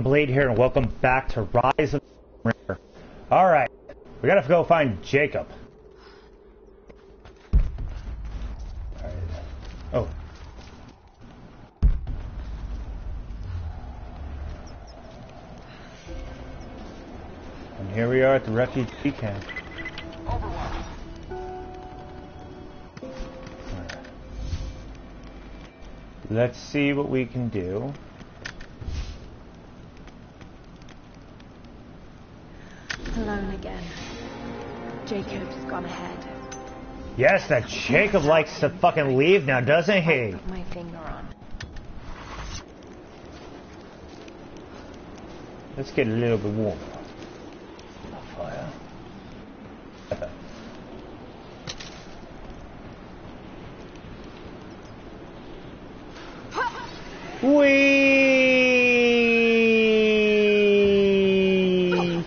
Blade here, and welcome back to Rise of the Alright, we gotta go find Jacob. Oh. And here we are at the refugee camp. Let's see what we can do. Alone again. Jacob's gone ahead. Yes, that Jacob likes to fucking leave now, doesn't he? My finger on. Let's get a little bit warmer. Fire. Wee.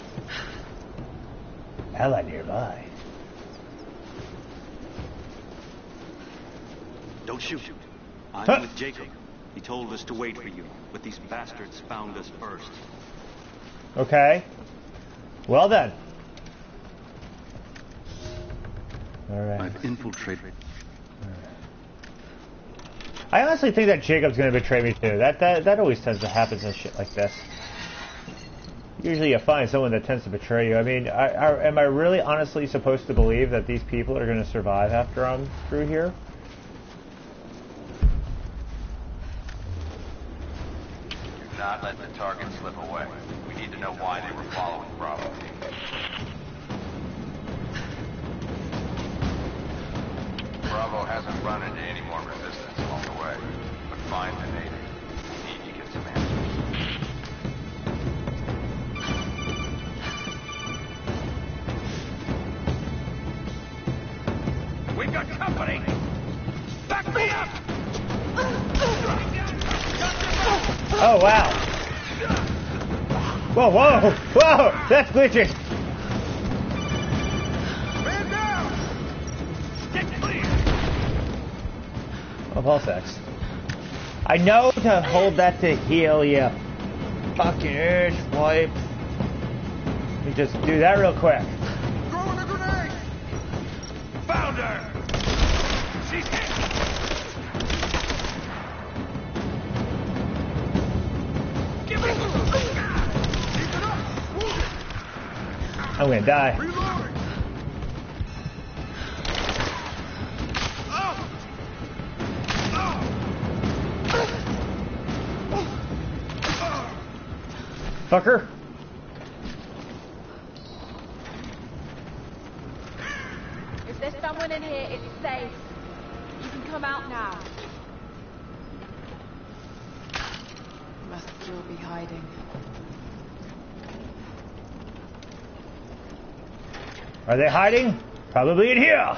Ally nearby. Don't shoot. I'm Huh. with Jacob. He told us to wait for you, but these bastards found us first. Okay. Well then. Alright. I've infiltrated. I honestly think that Jacob's gonna betray me too. That that that always tends to happen in shit like this. Usually, you find someone that tends to betray you. I mean, I, I, am I really honestly supposed to believe that these people are gonna survive after I'm through here? Do not let the target slip away. We need to know why they were following Bravo. Bravo hasn't run into any more resistance along the way, but find the native. We need to get some answers. We've got company! Back me up! Oh wow! Whoa, whoa, whoa! That's glitchy. Man down! Stick clear! Of all sex. I know to hold that to heal you. Fucking ish wipe. Let me just do that real quick. I'm gonna die. Reloading! Fucker. If there's someone in here, it's safe. You can come out now. Must still be hiding. Are they hiding? Probably in here.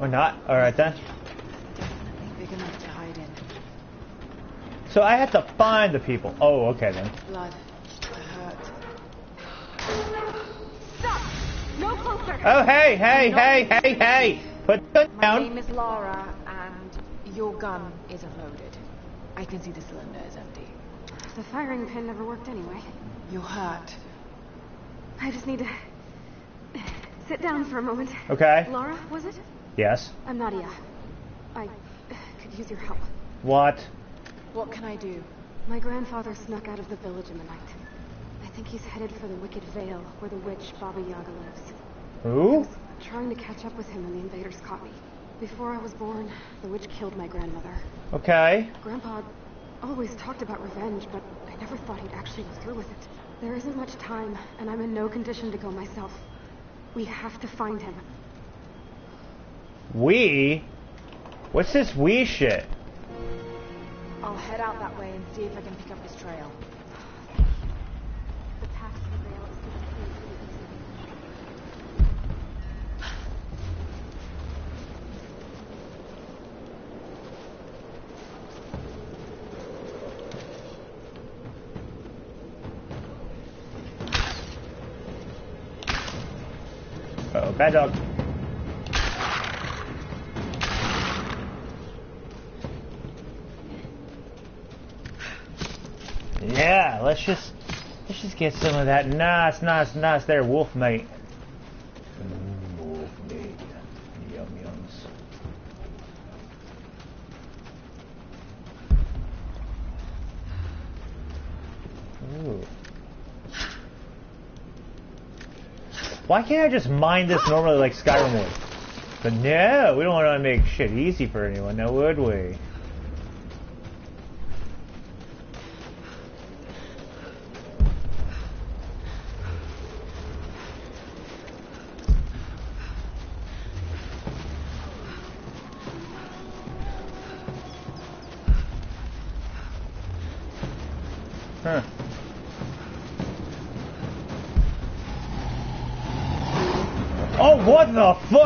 Or not. Alright then. Definitely big enough to hide in. So I have to find the people. Oh, okay then. Blood. I hurt. Stop! No closer! Oh, hey, hey, hey, hey, hey! Put the My down. name is Lara, and your gun isn't loaded. I can see the cylinder is empty. The firing pin never worked anyway. You're hurt. I just need to sit down for a moment. Okay. Lara, was it? Yes. I'm Nadia. I could use your help. What? What can I do? My grandfather snuck out of the village in the night. I think he's headed for the Wicked Vale, where the witch Baba Yaga lives. Who? Trying to catch up with him when the invaders caught me. Before I was born, the witch killed my grandmother. Okay. Grandpa always talked about revenge, but I never thought he'd actually go through with it. There isn't much time, and I'm in no condition to go myself. We have to find him. We? What's this we shit? I'll head out that way and see if I can pick up his trail. The path to the Vale is completely easy. Oh, bad dog. Yeah, let's just let's just get some of that nice, nice, nice there wolf meat. Mm, wolf meat. Yum yums. Ooh. Why can't I just mine this normally like Skyrim would? But no, we don't want to make shit easy for anyone, now would we?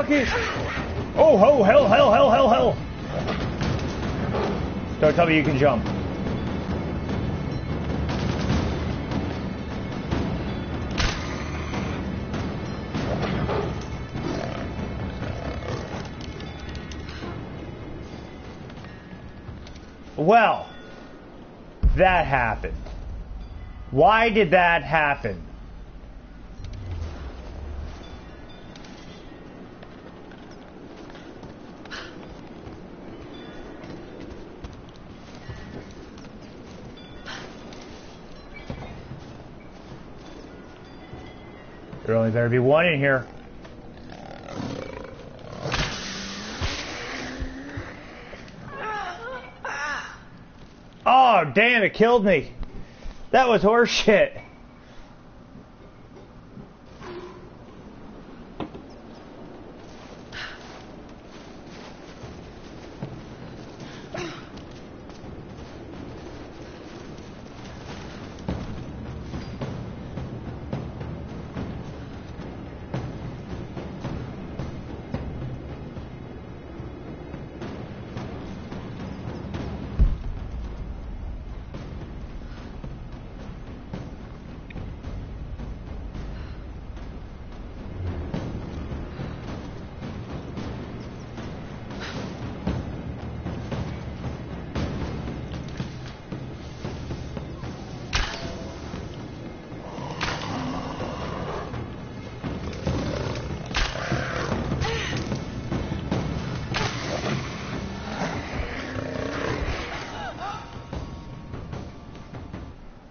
The fuck is... Oh, ho, hell, hell, hell, hell, hell. Don't tell me you can jump. Well, that happened. Why did that happen? There only better be one in here. Oh, damn, it killed me. That was horseshit.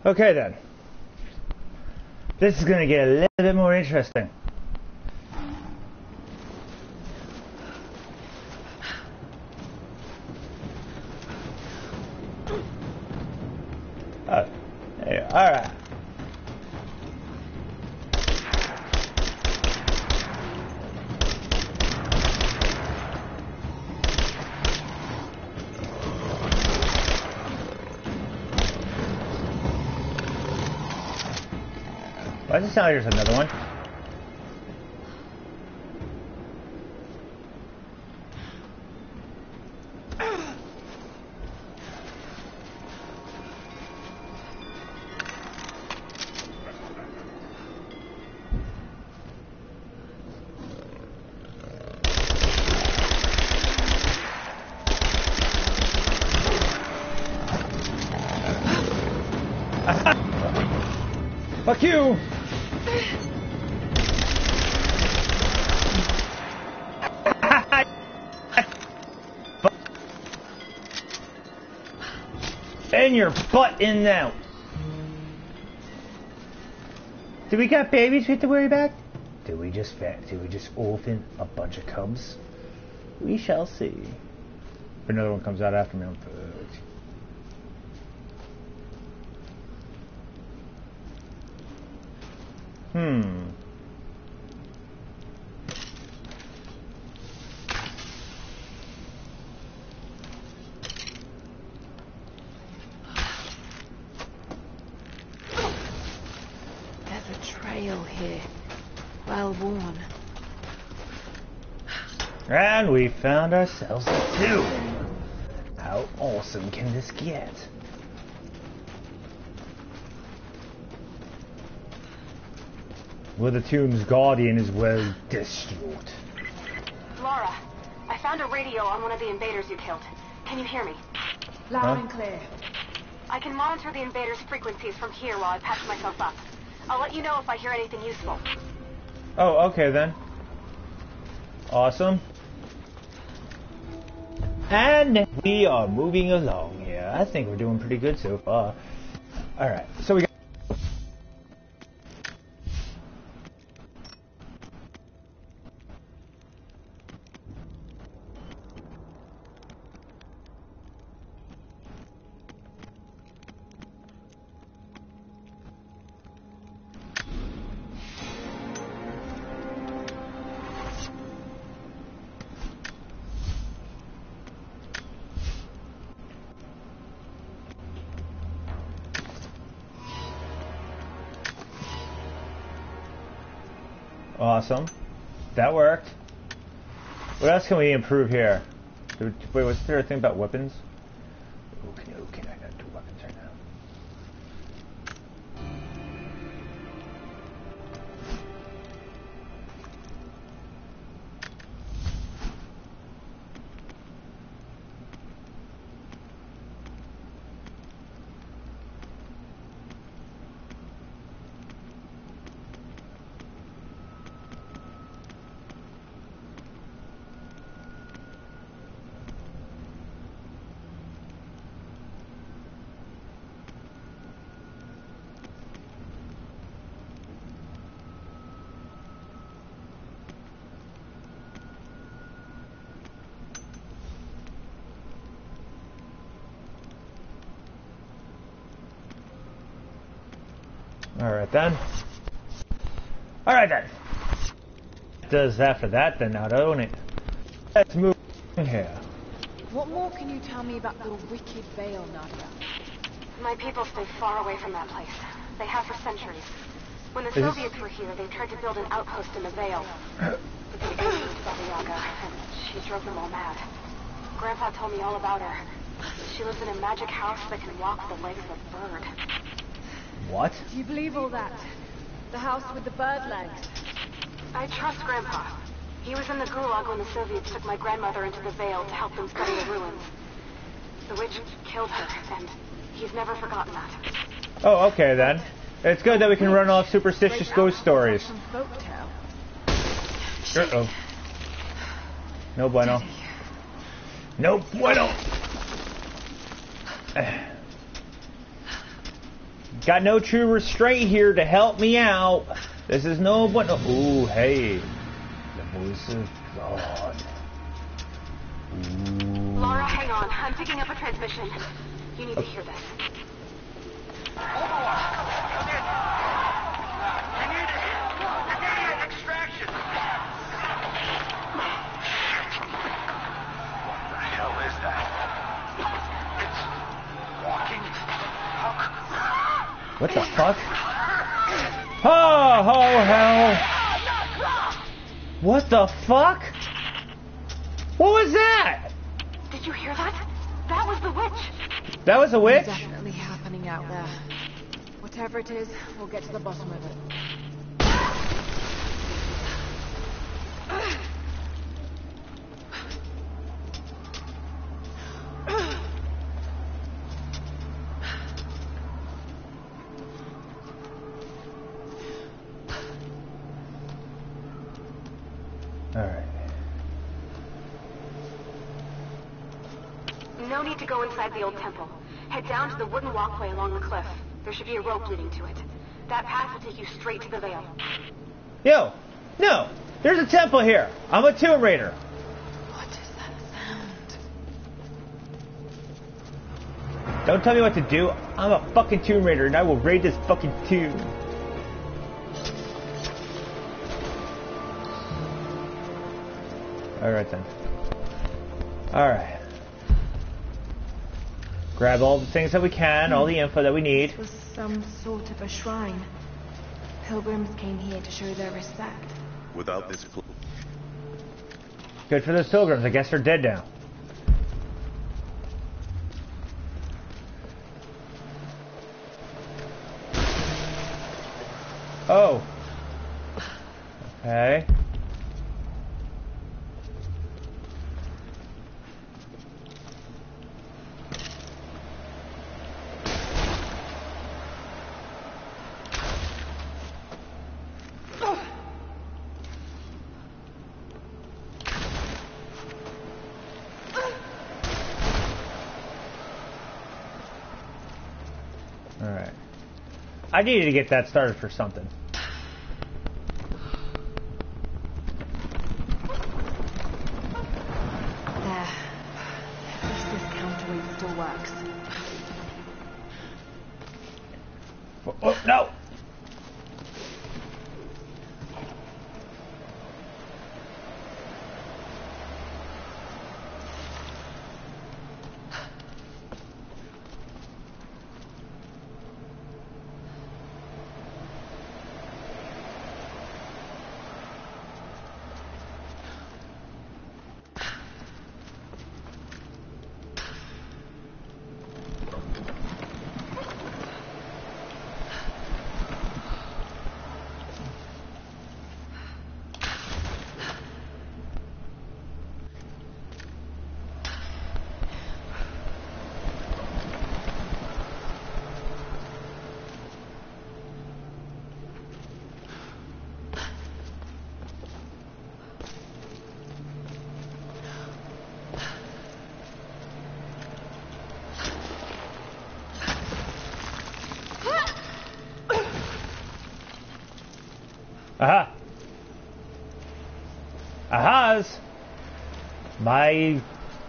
Okay then. This is going to get a little bit more interesting. There's another one? Your butt in now. Do we got babies we have to worry about? Do we just fat? Do we just orphan a bunch of cubs? We shall see. If another one comes out after me, I'm fucked. Hmm. There's a trail here. Well worn. And we found ourselves a tomb. How awesome can this get? Well, the tomb's guardian is well distraught. Lara, I found a radio on one of the invaders you killed. Can you hear me? Loud Huh? and clear. I can monitor the invaders' frequencies from here while I patch myself up. I'll let you know if I hear anything useful. Oh, okay then. Awesome. And we are moving along here. I think we're doing pretty good so far. Alright, so we got. That worked. What else can we improve here? Wait, was there a thing about weapons? Alright then. Alright then. Does after that then now, don't it? Let's move in here. What more can you tell me about the wicked Vale, Nadia? My people stay far away from that place. They have for centuries. When the Is this- Soviets were here, they tried to build an outpost in the Vale. But they abused Baba Yaga, and she drove them all mad. Grandpa told me all about her. She lives in a magic house that can walk with the legs of a bird. What? Do you believe all that? The house with the bird legs? I trust Grandpa. He was in the Gulag when the Soviets took my grandmother into the Vale to help them study the ruins. The witch killed her, and he's never forgotten that. Oh, okay then. It's good that we can run off superstitious ghost stories. Some folktale. Uh oh. No bueno. No bueno. Got no true restraint here to help me out. This is no bueno. Ooh, hey. The voice of God. Ooh. Lara, hang on. I'm picking up a transmission. You need to oh. hear this. Extraction! What the hell is that? It's walking. Look. What the fuck? Oh, oh, hell. What the fuck? What was that? Did you hear that? That was the witch. That was a witch? It's Definitely happening out there. Whatever it is, we'll get to the bottom of it. Alright. No need to go inside the old temple. Head down to the wooden walkway along the cliff. There should be a rope leading to it. That path will take you straight to the Vale. Yo, no, there's a temple here. I'm a Tomb Raider. What is that sound? Don't tell me what to do. I'm a fucking Tomb Raider and I will raid this fucking tomb. Alright then. Alright. Grab all the things that we can, all the info that we need. It was some sort of a shrine. Pilgrims came here to show their respect. Without this cl- Good for those pilgrims. I guess they're dead now. Oh. Okay. Alright. I needed to get that started for something. There. At least this counterweight still works. Oh, oh, no! Aha! Ahas! My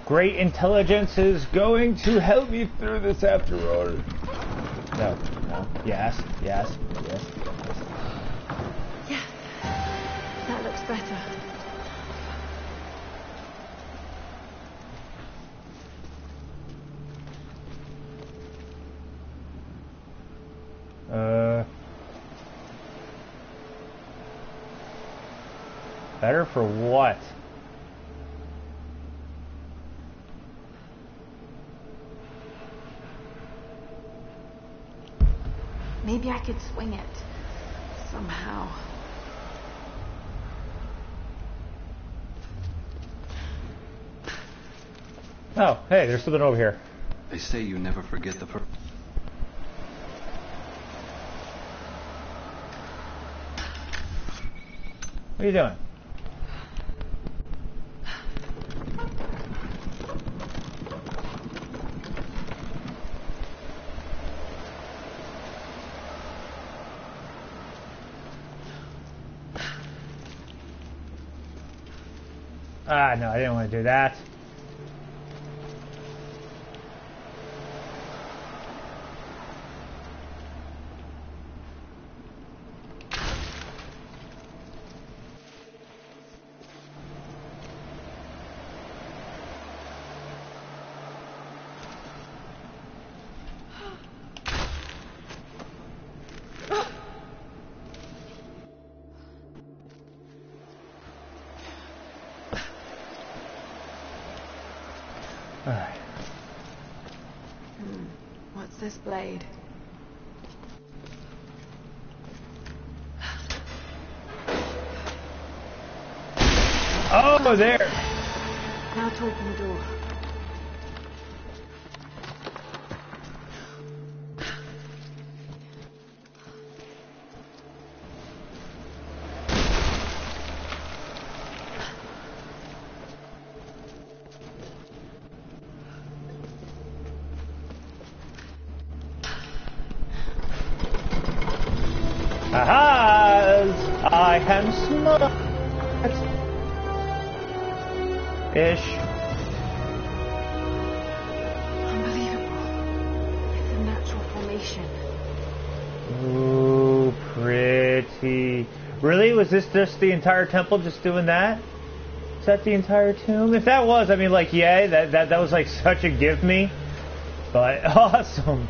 great intelligence is going to help me through this after all. No, no, yes, yes, for what? Maybe I could swing it. Somehow. Oh, hey, there's something over here. They say you never forget the first. What are you doing? Ah, no, I didn't want to do that. Alright. What's this blade? Oh, there! Ish. Unbelievable. It's a natural formation. Ooh, pretty. Really? Was this just the entire temple just doing that? Is that the entire tomb? If that was, I mean, like, yay, that, that, that was like such a give me. But awesome.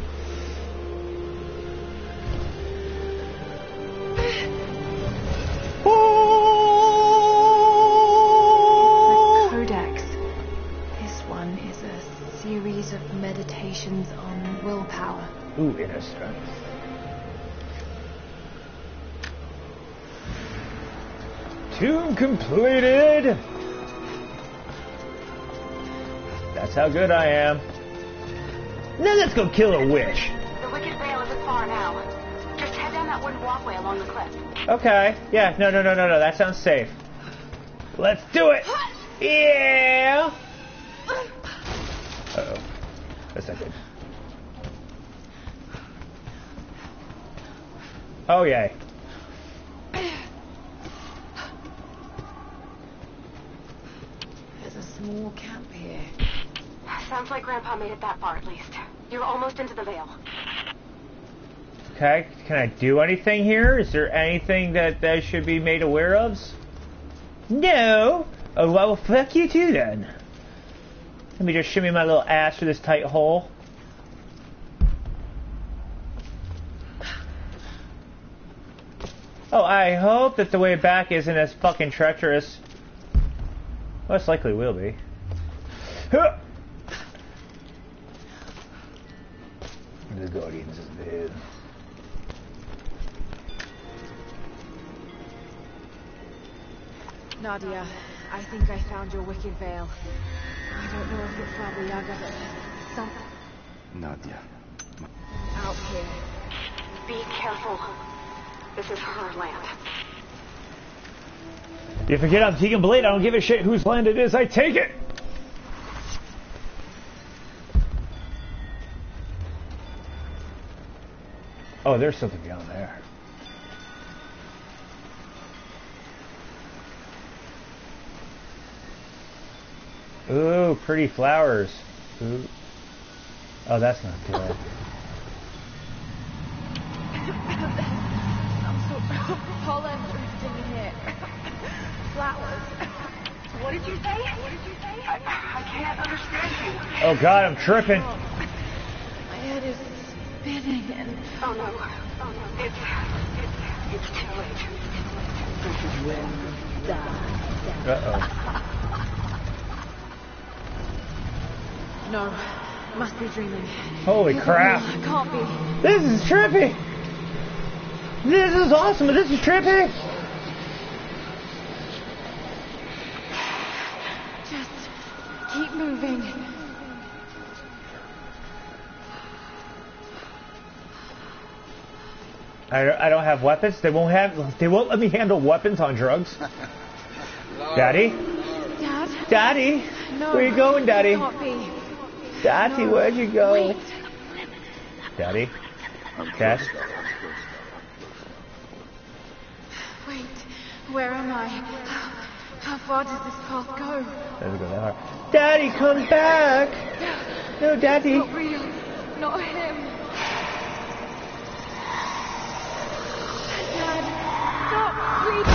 Completed! That's how good I am. Now let's go kill a witch. The Wicked Vale isn't far now. Just head down that wooden walkway along the cliff. Okay. Yeah, no, no, no, no, no. That sounds safe. Let's do it! Yeah! Uh-oh. That's not good. Oh, yay. There's a small camp here. Sounds like Grandpa made it that far, at least. You're almost into the Vale. Okay, can I do anything here? Is there anything that I should be made aware of? No. Oh, well, fuck you too then. Let me just shimmy my little ass through this tight hole. Oh, I hope that the way back isn't as fucking treacherous. Most likely will be. Huh. The Guardians is dead. Nadia, I think I found your wicked Vale. I don't know if it's Baba Yaga, but there's something Nadia. out here. Be careful. This is her land. If you forget I'm Teagan Blade, I don't give a shit whose land it is, I take it! Oh, there's something beyond there. Ooh, pretty flowers. Ooh. Oh, that's not good. Some Flowers. What did you say? What did you say? I, I can't understand you. Oh god, I'm tripping. My head is spinning and Oh no. Oh no. It's it's it's too late. Uh-oh. no, must be dreaming. Holy crap. Can't be. This is trippy! This is awesome, but this is trippy! Just keep moving. I, I don't have weapons. They won't have. They won't let me handle weapons on drugs. Daddy, Dad? Daddy, No. where you going, Daddy? Daddy, No. where'd you go? Wait. Daddy, Cass, Wait. Where am I? How far does this path go? Doesn't go that hard. Daddy, come back! No, Daddy. Not real. Not him. Dad, stop, please.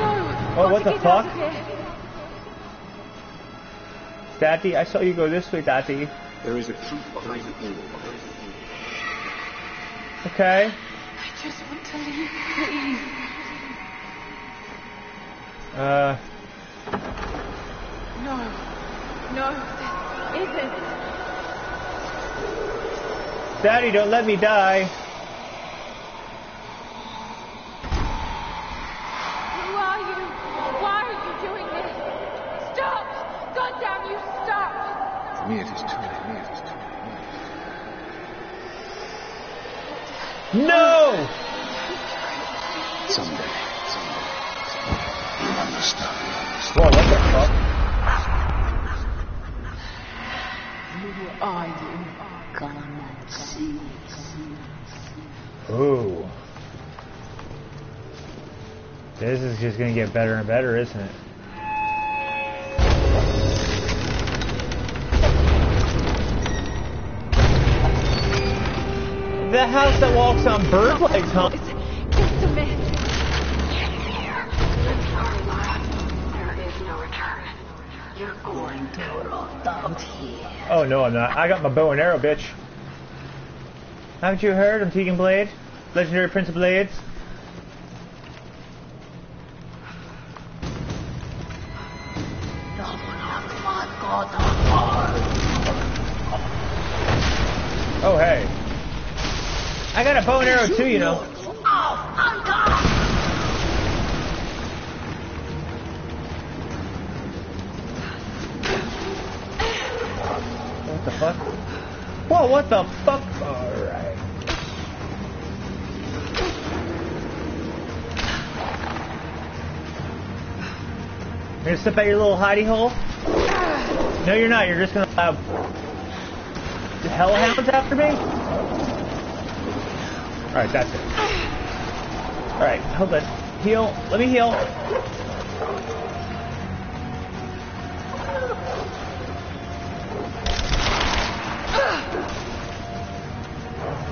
No. Oh, what the fuck? Daddy, I saw you go this way, Daddy. There is a truth behind it all. Okay. I just want to leave, please. Uh, No. No, this isn't. Daddy, don't let me die. Who are you? Why are you doing this? Stop! God damn you, stop! For me, it is too late. For me, it is too No! Someday. Whoa, what the fuck? Who are you? Ooh. This is just gonna get better and better, isn't it? The house that walks on bird legs, huh? You're going to rot out here. Oh no, I'm not. I got my bow and arrow, bitch. Haven't you heard? I'm Teagan Blade, legendary Prince of Blades. Oh hey. I got a bow and arrow too, you know. Oh, the fuck? Whoa, what the fuck? Alright. You're gonna step out your little hidey hole? No, you're not. You're just gonna allow the hellhounds after me? Alright, that's it. Alright, hold on. Heal. Let me heal.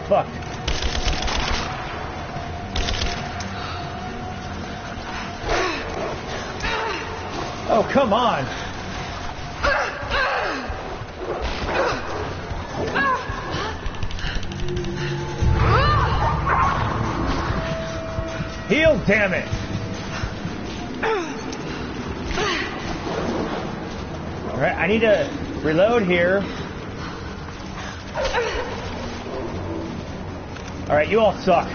Fuck. Oh, come on. Heal, damn it. Alright, I need to reload here. Alright, you all suck.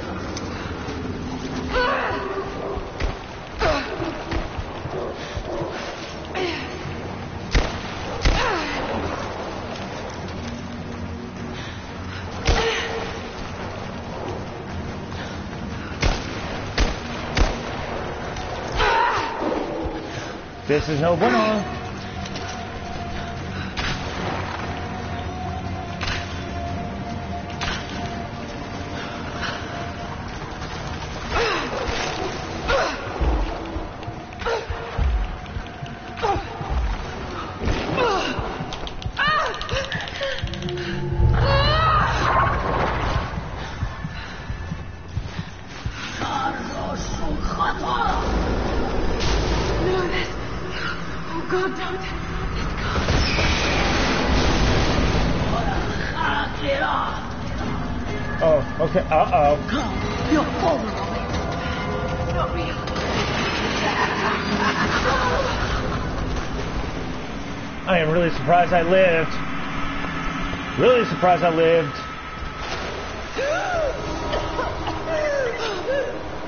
This is no bueno. Surprised I lived. Really surprised I lived.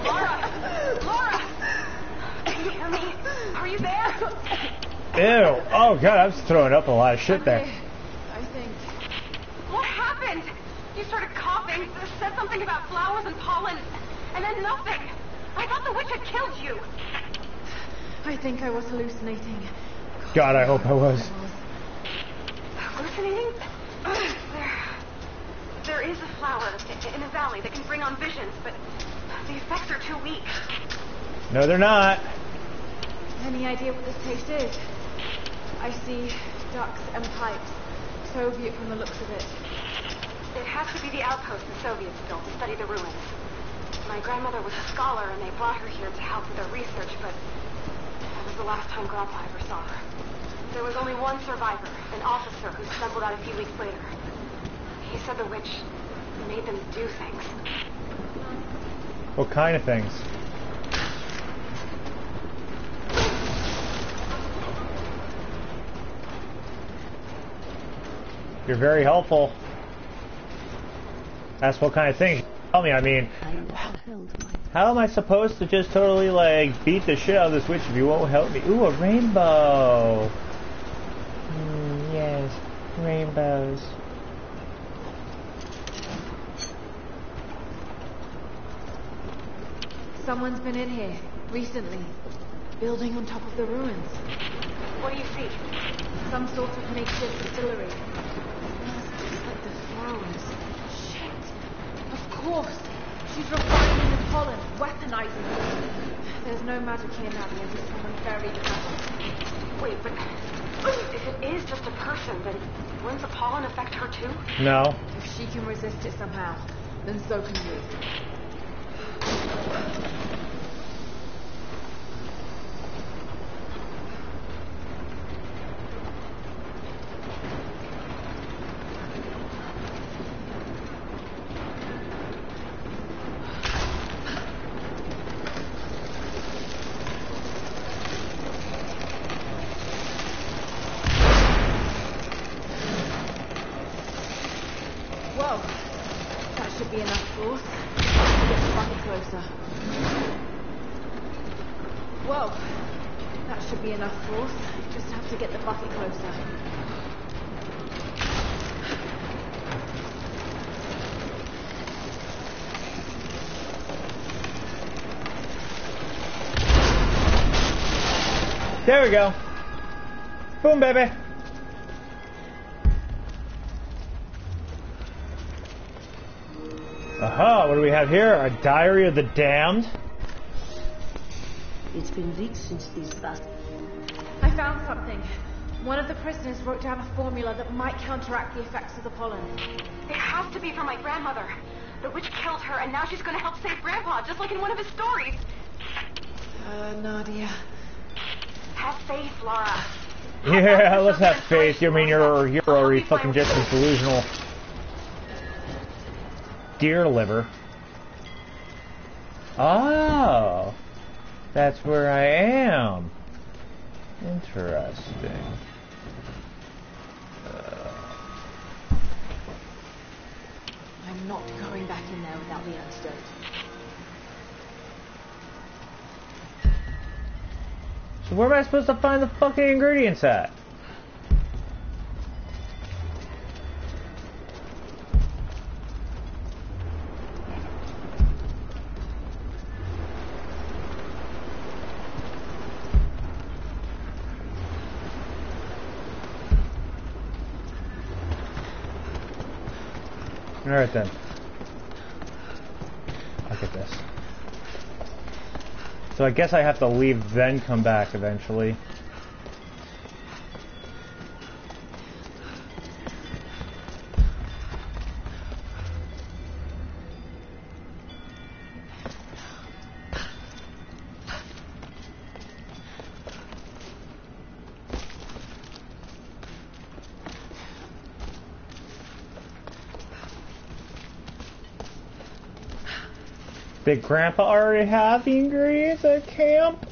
Lara! Lara! Can you hear me? Are you there? Ew. Oh, God, I was throwing up a lot of shit there. I think. What happened? You started coughing, said something about flowers and pollen, and then nothing. I thought the witch had killed you. I think I was hallucinating. God, I hope I was. Hallucinating? There, there is a flower i- in a valley that can bring on visions, but the effects are too weak. No, they're not. Any idea what this place is? I see ducks and pipes. Soviet from the looks of it. It has to be the outpost the Soviets built to study the ruins. My grandmother was a scholar, and they brought her here to help with their research, but that was the last time Grandpa ever saw her. There was only one survivor, an officer who stumbled out a few weeks later. He said the witch made them do things. What kind of things? You're very helpful. That's what kind of things. Tell me, I mean, how am I supposed to just totally like beat the shit out of this witch if you won't help me? Ooh, a rainbow. Mm, yes, rainbows. Someone's been in here recently, building on top of the ruins. What do you see? Some sort of makeshift distillery. Smells just like the flowers. Shit! Of course! She's refining the pollen, weaponizing it. There's no magic here, Nadia. Just someone the metal. Wait, but oh, if it is just a person, then wouldn't the pollen affect her too? No. If she can resist it somehow, then so can you. Whoa! That should be enough force. to Get the bucket closer. Whoa! That should be enough force. Just have to get the bucket closer. There we go. Boom, baby. Aha, what do we have here? A diary of the damned? It's been weeks since these bastards. I found something. One of the prisoners wrote down a formula that might counteract the effects of the pollen. It has to be for my grandmother. The witch killed her, and now she's gonna help save Grandpa, just like in one of his stories. Uh, Nadia. Have faith, Lara. Yeah, let's have faith. You mean you're you're already fucking just as delusional. Deer liver. Oh, that's where I am. Interesting. I'm not going back in there without the antidote. So where am I supposed to find the fucking ingredients at? Alright then. Look at this. So I guess I have to leave, then come back eventually. Did Grandpa already have the ingredients at camp?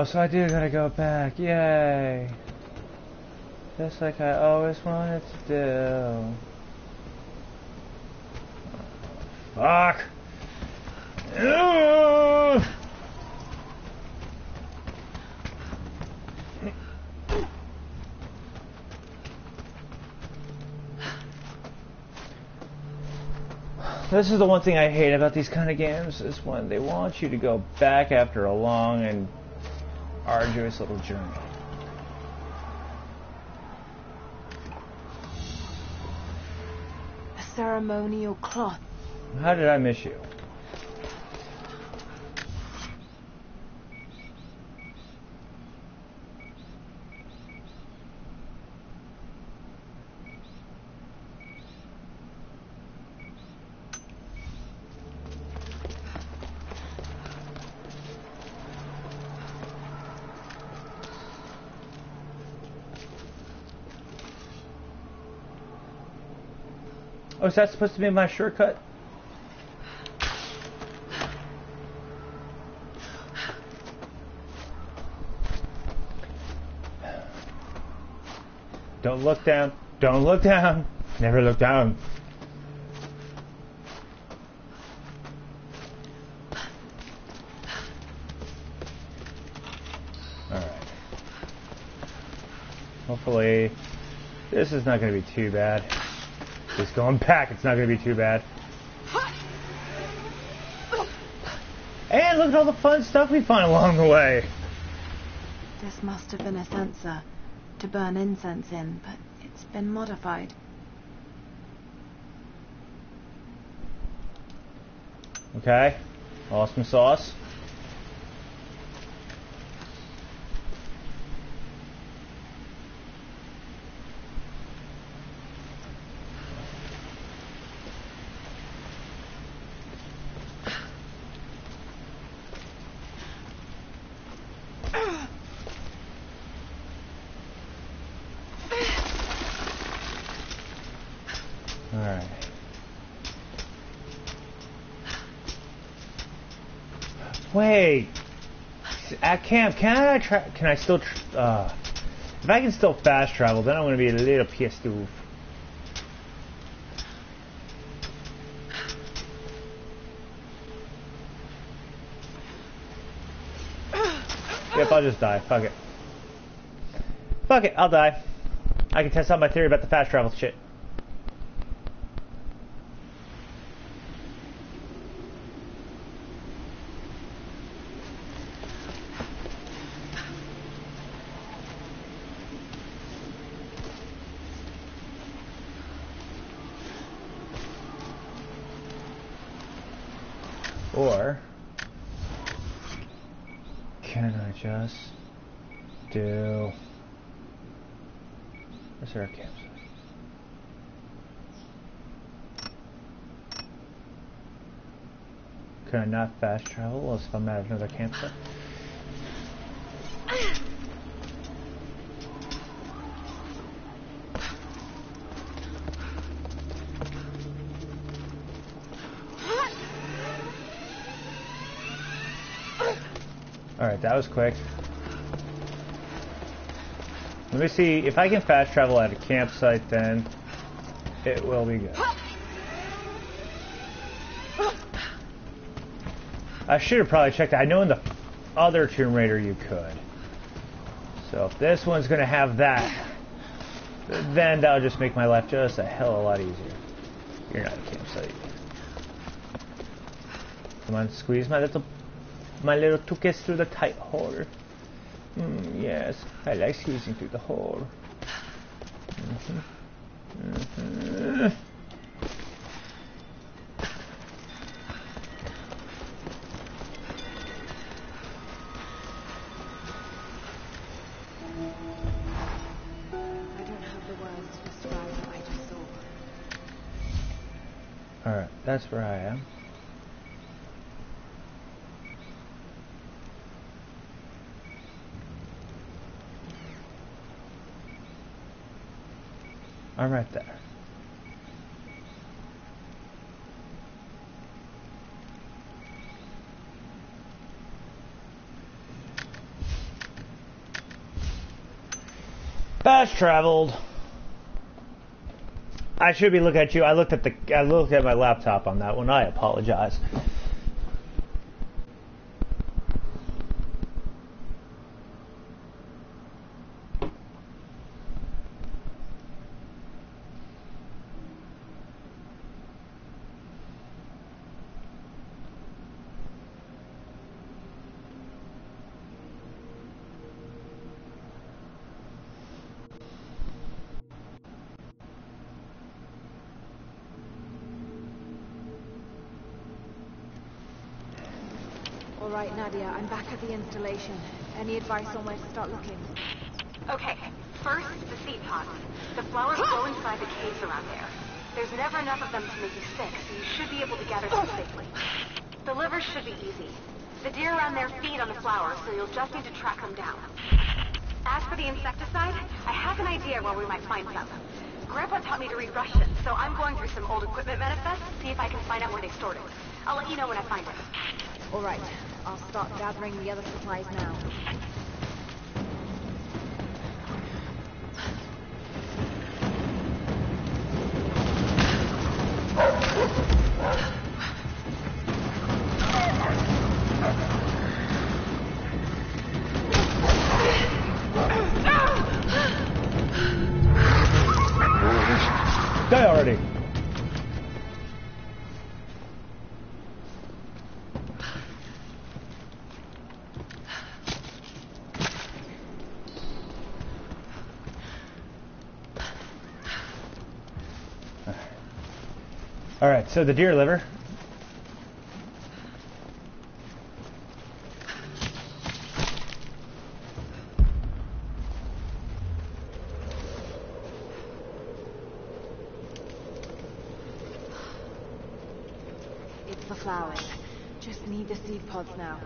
Oh, so I do gotta go back. Yay. Just like I always wanted to do. Fuck. This is the one thing I hate about these kind of games is when they want you to go back after a long and arduous little journey. A ceremonial cloth. How did I miss you? Is that supposed to be my shortcut? Don't look down. Don't look down. Never look down. Alright. Hopefully, this is not going to be too bad. Just going back, it's not going to be too bad. And look at all the fun stuff we find along the way. This must have been a censer to burn incense in, but it's been modified. Okay. Awesome sauce. All right. Wait. At camp, can I try? Can I still? Uh, if I can still fast travel, then I'm going to be a little pissed off. Yep, I'll just die. Fuck it. Fuck it, I'll die. I can test out my theory about the fast travel shit. Fast travel if I'm at another campsite? Alright, that was quick. Let me see, if I can fast travel at a campsite then, it will be good. I should have probably checked that. I know in the other Tomb Raider you could. So if this one's going to have that, then that'll just make my life just a hell of a lot easier. You're not a campsite. Come on, squeeze my little my little tuchus through the tight hole. Mm, yes, I like squeezing through the hole. Traveled. I should be looking at you. I looked at the. I looked at my laptop on that one. I apologize. All right, Nadia, I'm back at the installation. Any advice on where to start looking? Okay, first, the seed pods. The flowers grow inside the caves around there. There's never enough of them to make you sick, so you should be able to gather them safely. The livers should be easy. The deer around there feed on the flowers, so you'll just need to track them down. As for the insecticide, I have an idea where we might find some. Grandpa taught me to read Russian, so I'm going through some old equipment manifests to see if I can find out where they stored it. I'll let you know when I find it. All right, I'll start gathering the other supplies now. So the deer liver. It's the flowers. Just need the seed pods now.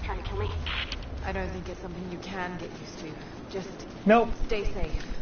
Know, trying to kill me. I don't think it's something you can get used to. Just Nope. stay safe.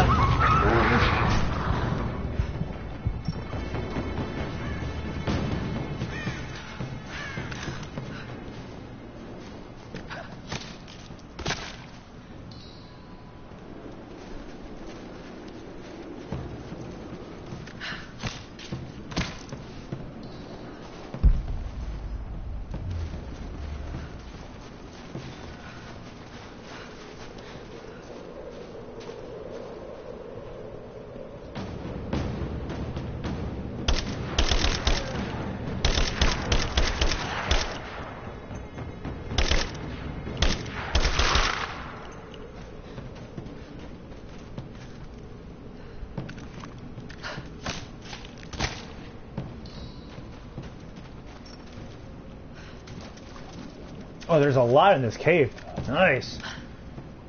there's a lot in this cave. Nice.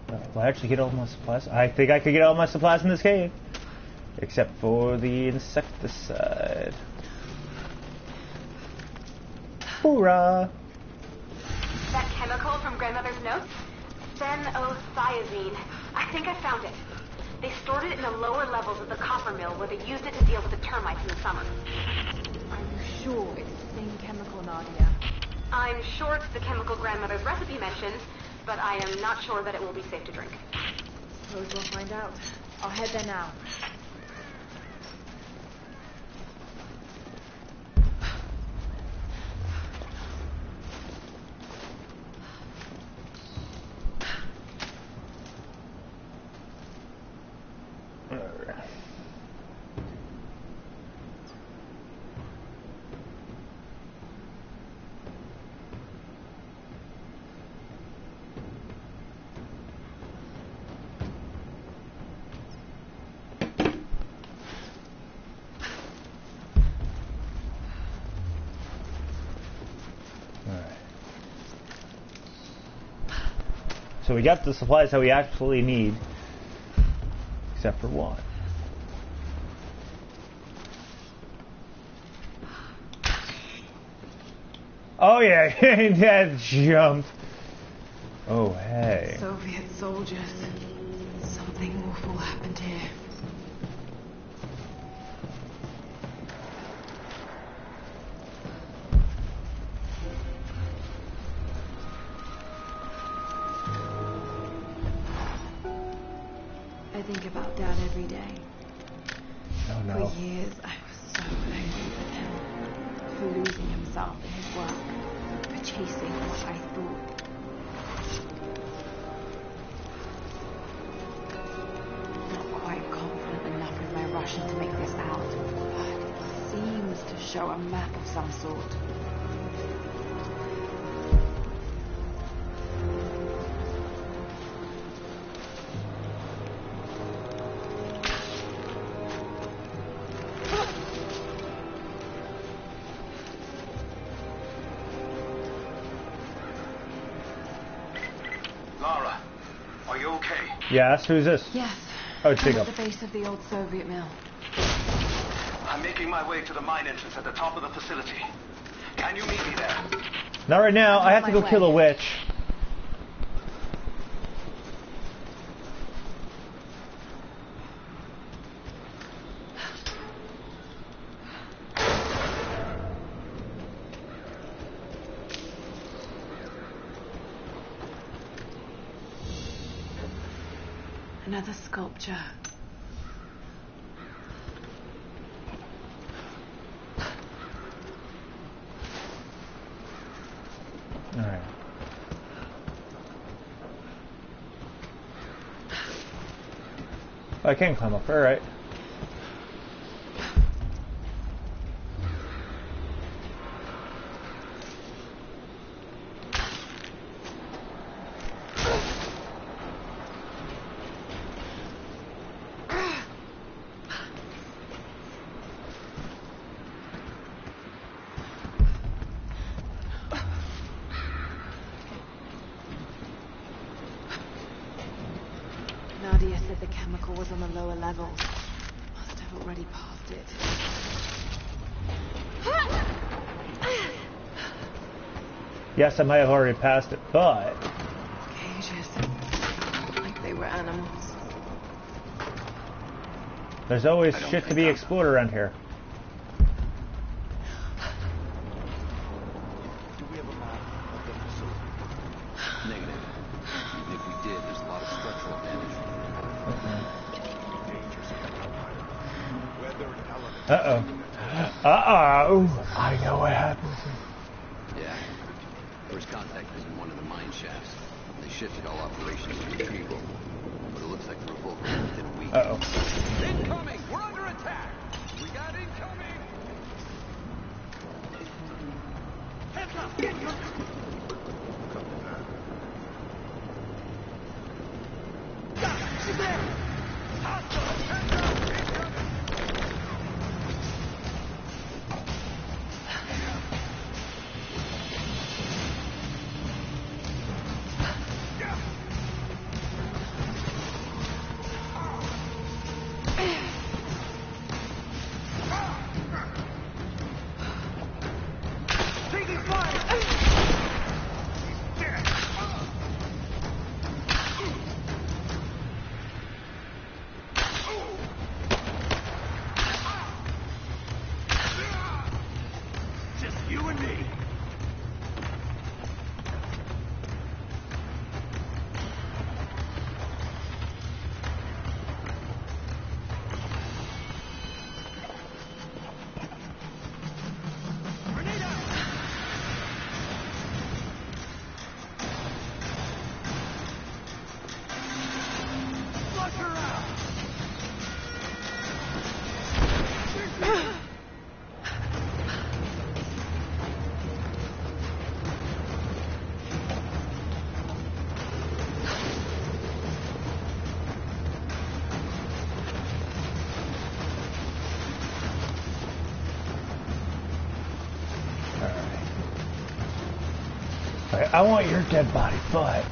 Will I actually get all my supplies? I think I could get all my supplies in this cave. Except for the insecticide. Hoorah! That chemical from grandmother's notes? Phenothiazine. I think I found it. They stored it in the lower levels of the copper mill where they used it to deal with the termites in the summer. Are you sure it's the same chemical, Nadia? I'm sure it's the chemical grandmother's recipe mentioned, but I am not sure that it will be safe to drink. Suppose we'll find out. I'll head there now. Alright. So we got the supplies that we actually need. Except for one. Oh yeah, that jumped. Oh hey. Soviet soldiers. Something awful happened here. Yes, who's this? Yes. Oh, I'm Jacob. at the base of the old Soviet mill. I'm making my way to the mine entrance at the top of the facility. Can you meet me there? Not right now. I have to my go kill a witch. Sculpture. Alright. I can climb up. Alright. Nadia said the chemical was on the lower levels. Must have already passed it. Yes, I might have already passed it, but Cages. Like they were animals. there's always shit to be I'm- explored around here. Do we have a map of the facility? Negative. Even if we did, there's a lot of structural damage. Dangers of the Empire. Weather element. Uh oh. Uh oh. I know what happened. Yeah. First contact was in one of the mine shafts. They shifted all operations to retrieval. But it looks like the revolt within a week. Uh oh. Incoming! We're under attack! We got incoming! Heads up! Copy that. She's there! Hostile! Heads up! I want your dead body, but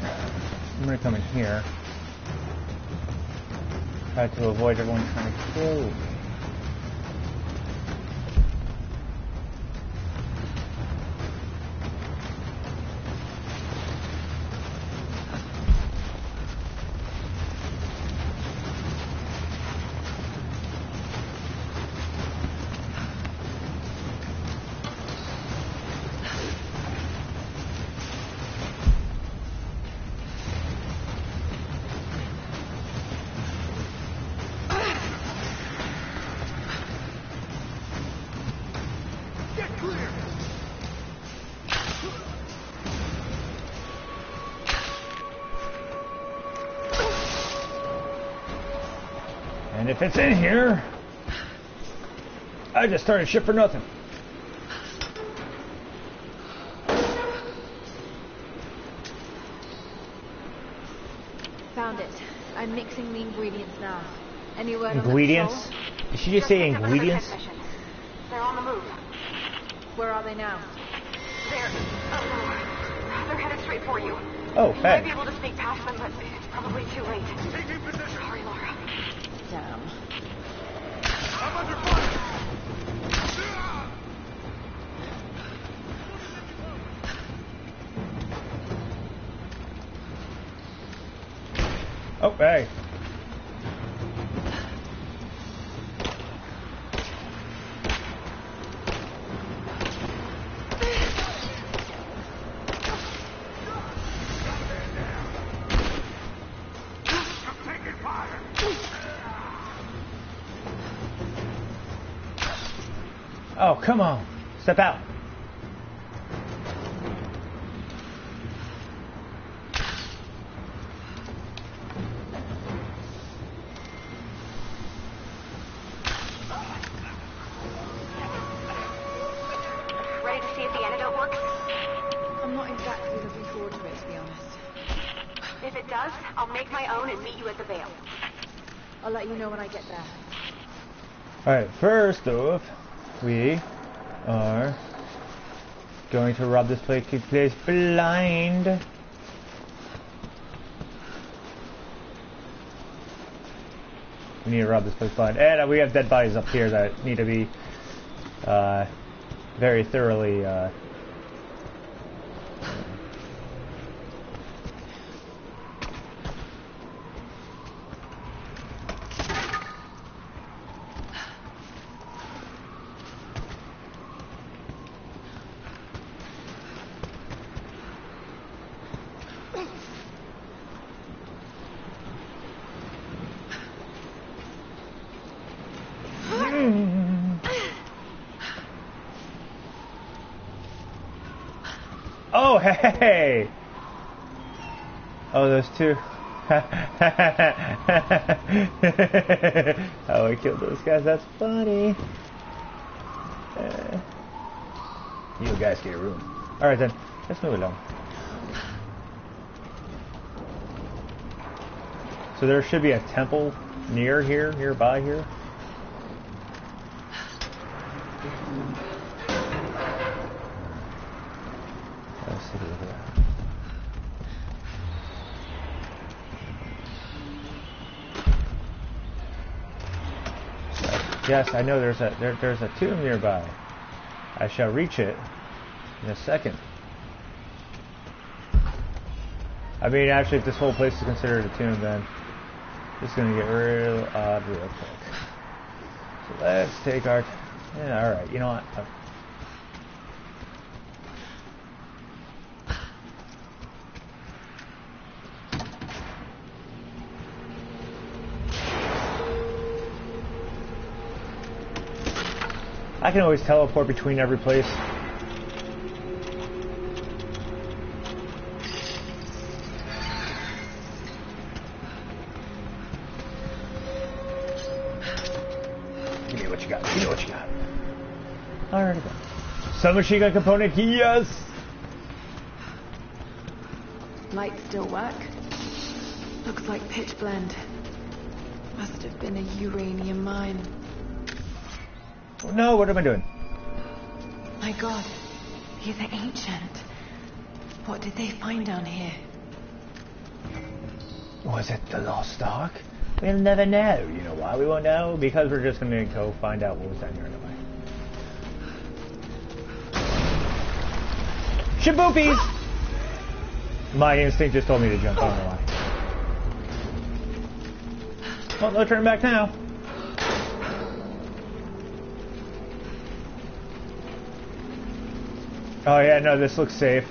I'm gonna come in here. Try to avoid everyone trying to kill me. It's in here, I just started shit for nothing. Found it. I'm mixing the ingredients now. Any word on the Ingredients? patrol? Did she just say picked up another ingredients? They're on the move. Where are they now? They're, uh, they're headed straight for you. Oh, You might be hey. able to sneak past them, but Probably too late. Taking position. Sorry, Lara. Damn. I'm under fire! Oh, hey. Oh, come on. Step out. First off, we are going to rob this place, place blind. We need to rob this place blind. And we have dead bodies up here that need to be uh, very thoroughly uh, Oh, hey! Oh. How I killed those guys, that's funny. Uh, You guys get a room. Alright then, let's move along. So there should be a temple near here, nearby here. Yes, I know there's a there, there's a tomb nearby. I shall reach it in a second. I mean, actually, if this whole place is considered a tomb, then it's going to get real odd real quick. So let's take our... Yeah, alright, you know what? I can always teleport between every place. Give me what you got. Give me what you got. Alright, go. Submachine gun component, yes! Lights still work. Looks like pitchblende. Must have been a uranium mine. No, what am I doing? My god, these are ancient. What did they find down here? Was it the Lost Ark? We'll never know. You know why we won't know? Because we're just gonna go find out what was down here anyway. Shaboopies! My instinct just told me to jump. I don't know why. Well, no turning back now. Oh yeah, no, this looks safe.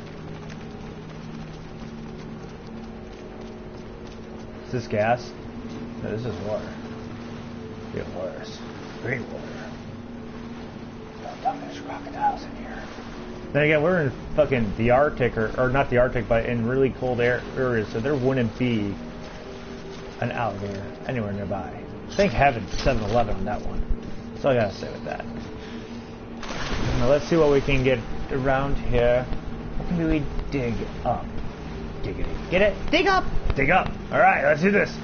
Is this gas? No, this is water. Get worse. Great water. Don't tell there's crocodiles in here. Then again, we're in fucking the Arctic, or, or not the Arctic, but in really cold air areas, so there wouldn't be an alligator anywhere nearby. Thank heaven 7-Eleven on that one. All I gotta say with that. Now let's see what we can get around here. What can we dig up? Diggity. Get it? Dig up! Dig up! Alright, let's do this.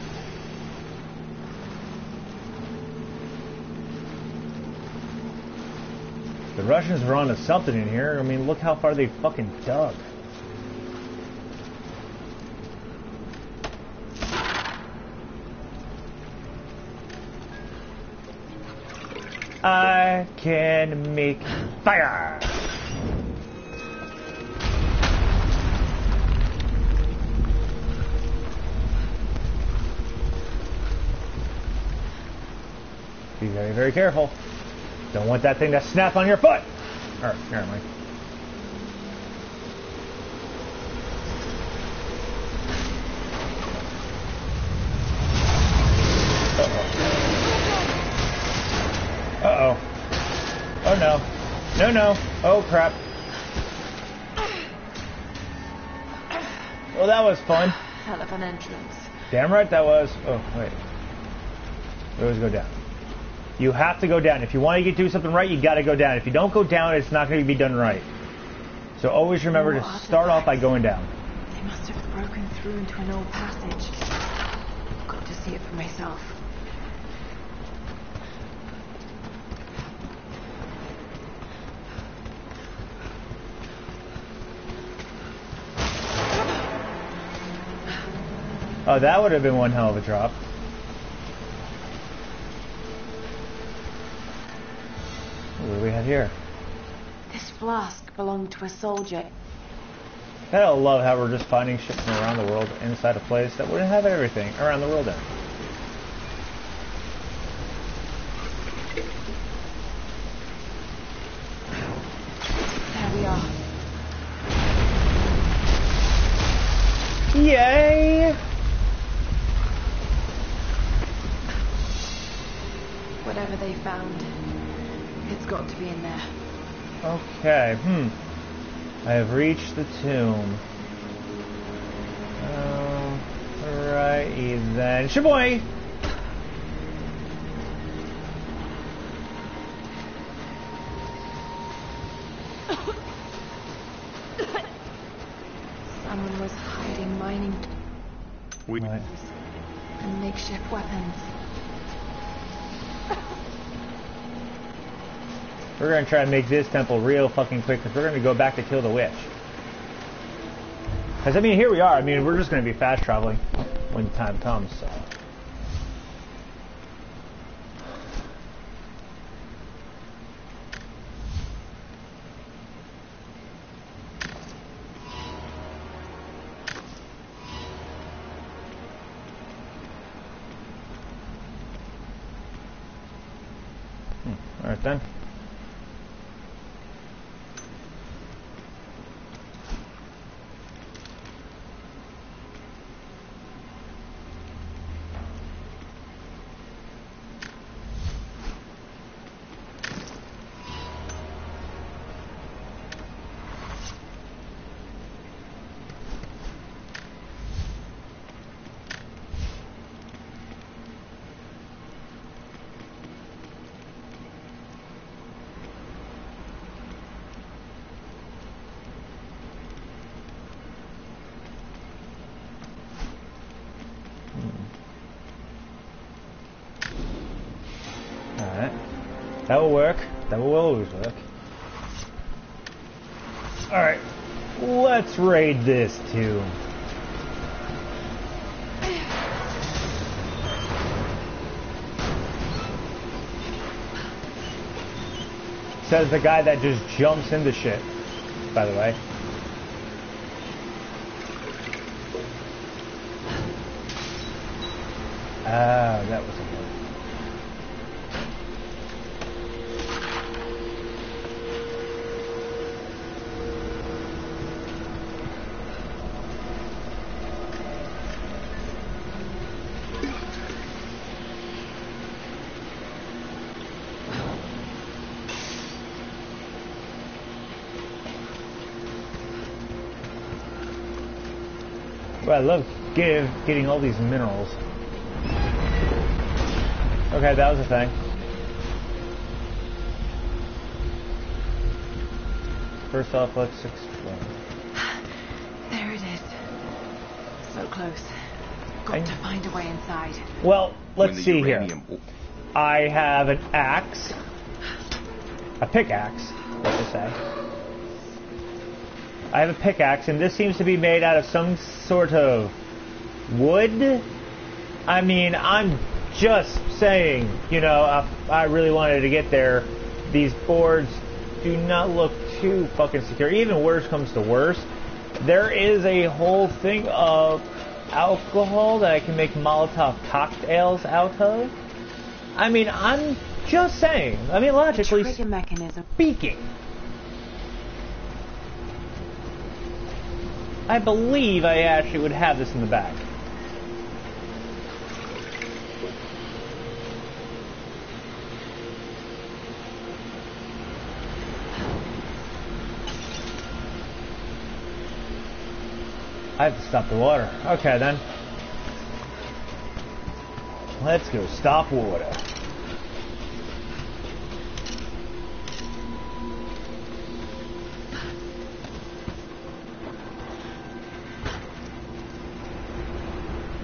The Russians were onto something in here. I mean, look how far they fucking dug. I can make fire! Be very, very careful. Don't want that thing to snap on your foot. Or, never mind. Uh-oh. Oh no. No, no. Oh crap. Well, that was fun. Hell of an entrance. Damn right that was. Oh, wait. We always go down. You have to go down. If you want to get do something right, you got to go down. If you don't go down, it's not going to be done right. So always remember More to start off by going down. They must have broken through into an old passage. I've got to see it for myself. Oh, that would have been one hell of a drop. Here? This flask belonged to a soldier. I don't love how we're just finding shit from around the world inside a place that wouldn't have everything around the world in. There we are. Yay! Whatever they found, it's got to be in there. Okay, hmm. I have reached the tomb. Um, righty then. Shaboy! Someone was hiding mining We Right. and makeshift weapons. We're gonna try to make this temple real fucking quick because we're gonna go back to kill the witch. Because I mean, here we are. I mean, we're just gonna be fast traveling when the time comes. So. Hmm, All right then. Alright. That will work. That will always work. Alright. Let's raid this tomb. Says the guy that just jumps into shit, by the way. Ah, that was love give, getting all these minerals. Okay, that was a thing. First off, let's explore. There it is. So close. Got to find a way inside. Well, let's When the see here. I have an axe, a pickaxe, let's just say. I have a pickaxe, and this seems to be made out of some sort of wood. I mean, I'm just saying, you know, I, I really wanted to get there. These boards do not look too fucking secure. Even worse comes to worse, there is a whole thing of alcohol that I can make Molotov cocktails out of. I mean, I'm just saying. I mean, logically Trigger mechanism. speaking. I believe I actually would have this in the back. I have to stop the water. Okay then. Let's go stop water.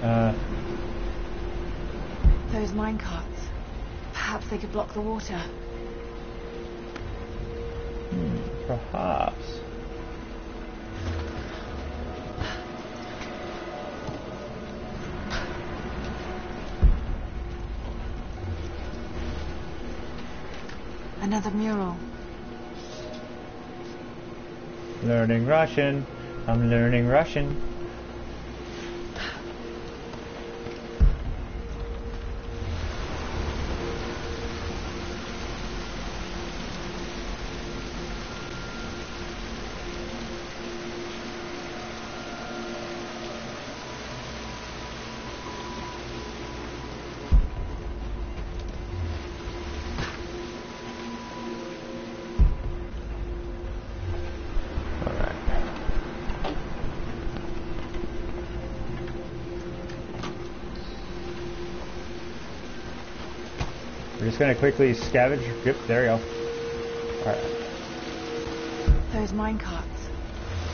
Uh, Those mine carts. Perhaps they could block the water. perhaps. Another mural. Learning Russian. I'm learning Russian. Gonna quickly scavenge. Yep, there you go. Alright. Those mine carts.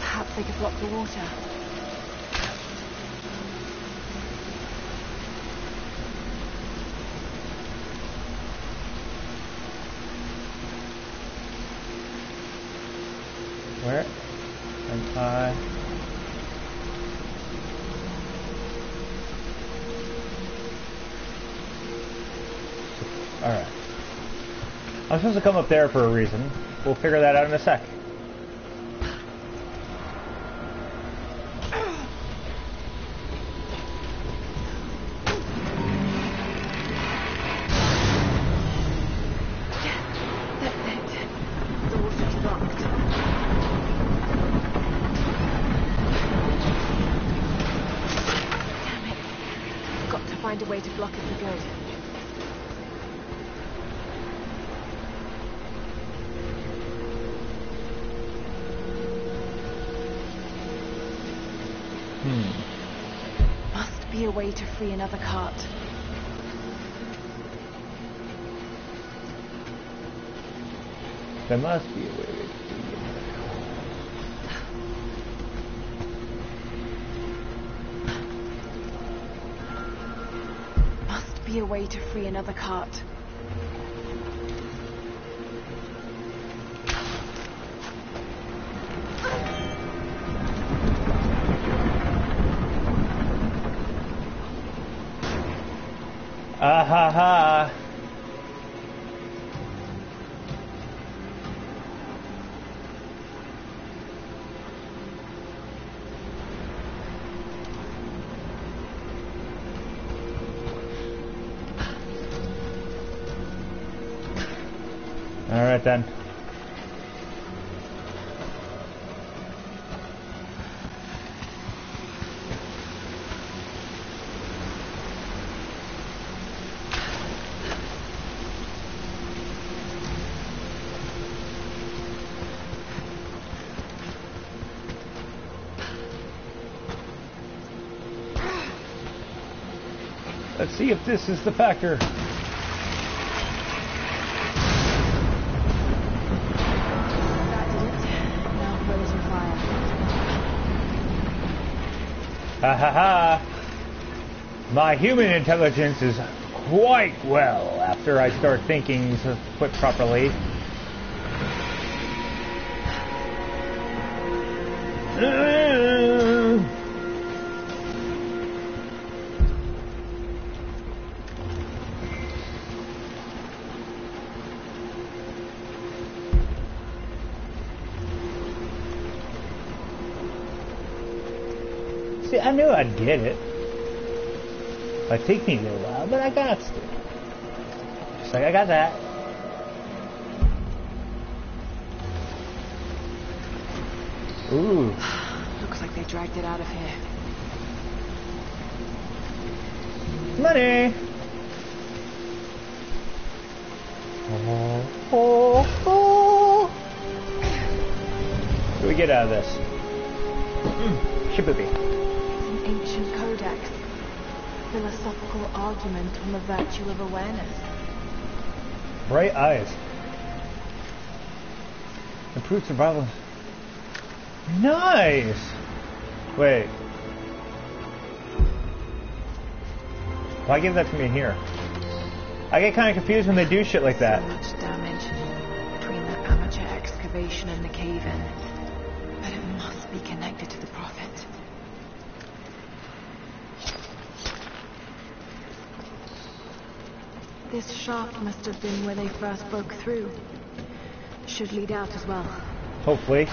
Perhaps they could block the water. Where am I? Alright. I'm supposed to come up there for a reason. We'll figure that out in a sec. Find a way to block it for good. Hmm. Must be a way to free another cart. There must be a way. Must be a way to free another cart. Ha ha. All right then. See if this is the factor. Ha ha ha! My human intelligence is quite well after I start thinking put properly. I get it. Might take me a little while, but I got to. Just like I got that. Ooh. Looks like they dragged it out of here. Money! Oh, oh, oh. What do we get out of this? Mm, Shibubi. Ancient codex. Philosophical argument on the virtue of awareness. Bright eyes. Improved survival. Nice! Wait. Why give that to me here? I get kind of confused when they do shit like that. So much damage between the amateur excavation and the cave-in. But it must be connected to the Prophet. This shaft must have been where they first broke through. Should lead out as well. Hopefully.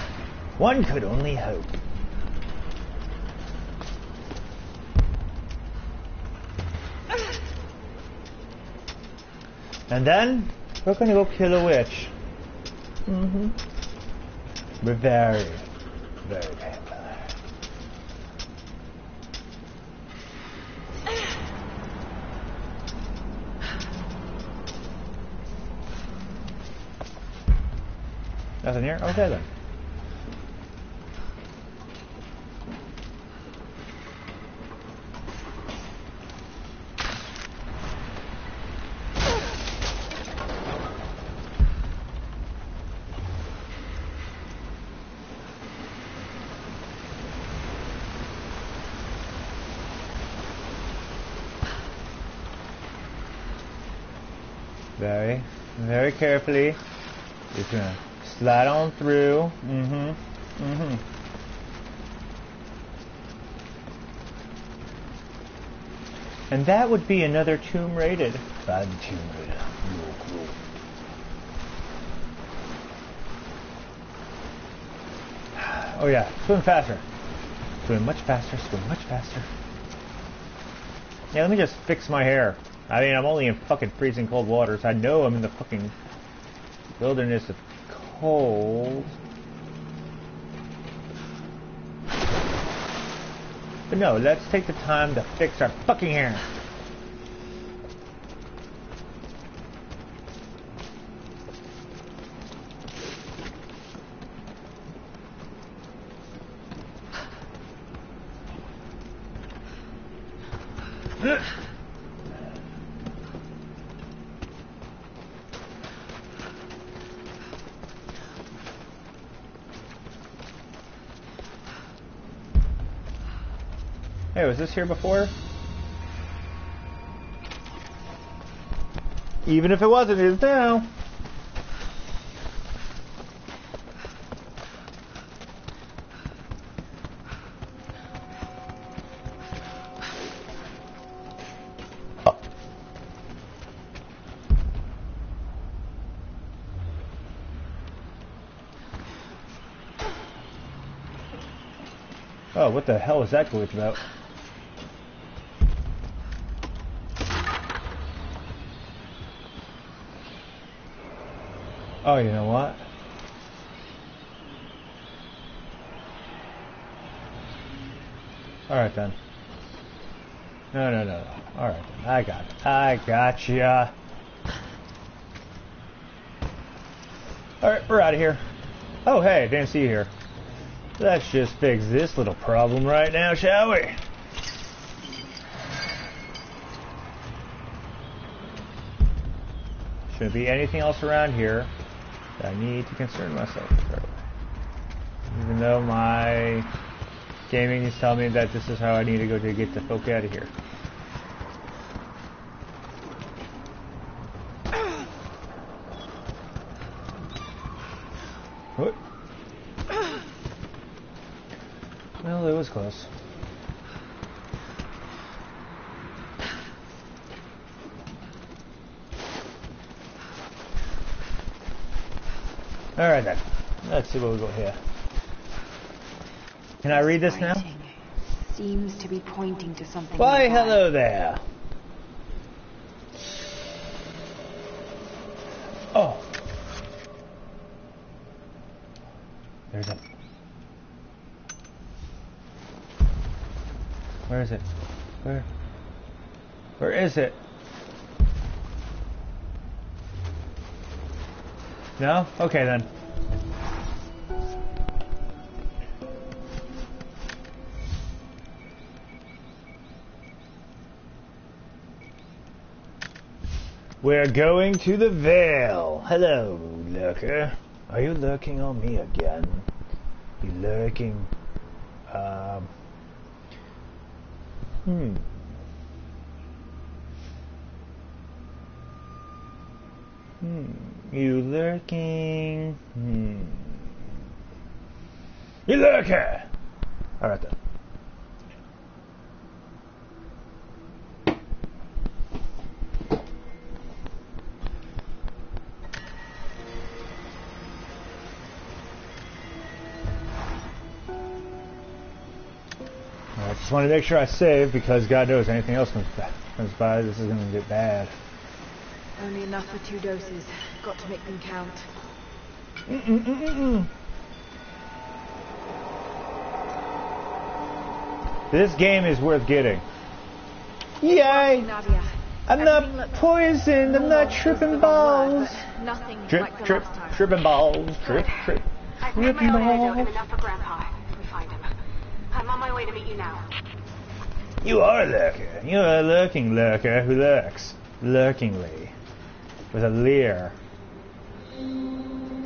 One could only hope. And then, we're gonna go kill a witch. Mm-hmm. We're very, very vampire. Nothing here? Okay then. Very, very carefully. Just gonna slide on through. Mm-hmm. Mm-hmm. And that would be another tomb raided. The tomb raider. Real cool. Oh yeah, swim faster. Swim much faster, swim much faster. Yeah, let me just fix my hair. I mean, I'm only in fucking freezing cold waters. I know I'm in the fucking wilderness of cold. But no, let's take the time to fix our fucking hair. Was this here before? Even if it wasn't, it is now. Oh. What the hell is that glitch about? Oh, you know what? Alright then. No, no, no, no. Alright then. I got it. I gotcha. Alright, we're out of here. Oh, hey, didn't see you here. Let's just fix this little problem right now, shall we? Shouldn't be anything else around here that I need to concern myself with. Even though my gaming is telling me that this is how I need to go to get the folk out of here. What? Well, it was close. Alright then. Let's see what we got here. Can I read this now? Seems to be pointing to something. Why, nearby. hello there. Oh. There's it. Where is it? Where? Where is it? No? Okay then. We're going to the Vale. Hello, lurker. Are you lurking on me again? You lurking? Um. Hmm. Hmm. You lurking? Hmm. You lurker! Alright then. Want to make sure I save because God knows anything else comes, comes by, this is going to get bad. Only enough for two doses. Got to make them count. Mm-mm-mm-mm. This game is worth getting. Yay! Nadia. I'm Everything not looks poisoned. I'm not oh, tripping is word, balls. Nothing Trip, like trip, tripping balls. Trip, trip. I've made my own Tripping balls. enough for Grandpa if we find him. I'm on my way to meet you now. You are a lurker. You are a lurking lurker who lurks lurkingly with a leer.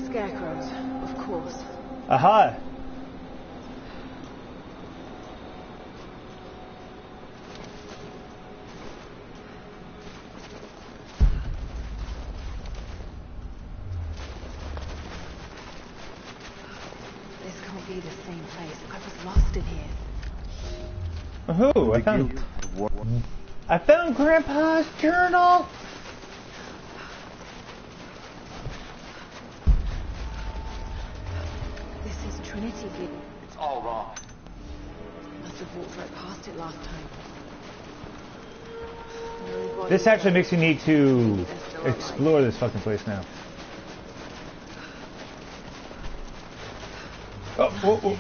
Scarecrows, of course. Aha! This can't be the same place. I was lost in here. Who? I found. I found Grandpa's journal. This is Trinity Gate. It's all wrong. Must have walked right past it last time. This actually makes me need to They're still alive. explore this fucking place now. Oh, whoa, whoa.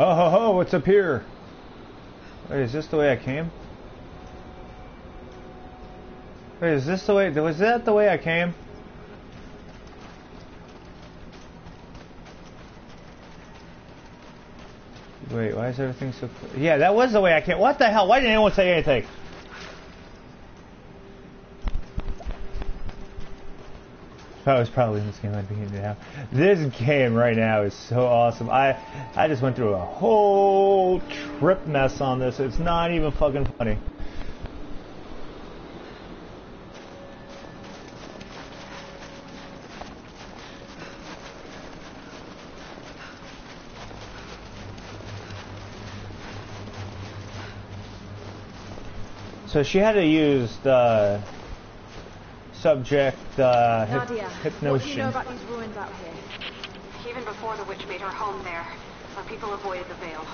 Oh ho ho! What's up here? Wait, is this the way I came? Wait, is this the way? Was that the way I came? Wait, why is everything so? Yeah, that was the way I came. What the hell? Why didn't anyone say anything? I was probably in this game, I'd be in now. This game right now is so awesome. I I just went through a whole trip mess on this. It's not even fucking funny. So she had to use the subject uh, hyp- Nadia, hypnotion. what do you know about these ruins out here? Even before the witch made her home there, our people avoided the Vale.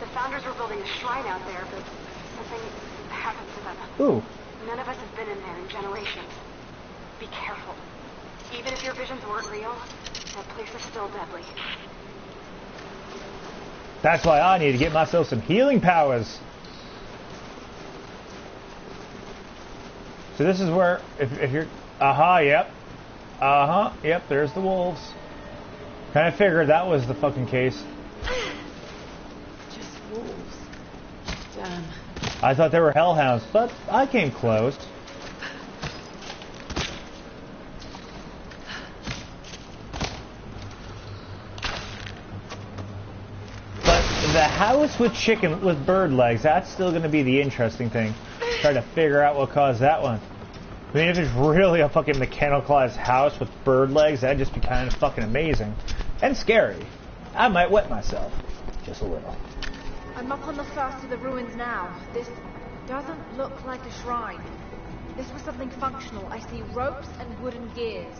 The founders were building a shrine out there, but something happened to them. Ooh, None of us have been in there in generations. Be careful. Even if your visions weren't real, that place is still deadly. that's why I need to get myself some healing powers. So this is where, if, if you're, aha, yep, uh huh, yep, there's the wolves. Kind of figured that was the fucking case. Just wolves. Damn. I thought they were hellhounds, but I came close. But the house with chicken with bird legs, that's still going to be the interesting thing. Try to figure out what caused that one. I mean, if it's really a fucking mechanicalized house with bird legs, that'd just be kind of fucking amazing. And scary. I might wet myself. Just a little. I'm up on the first of the ruins now. This Doesn't look like a shrine. This was something functional. I see ropes and wooden gears.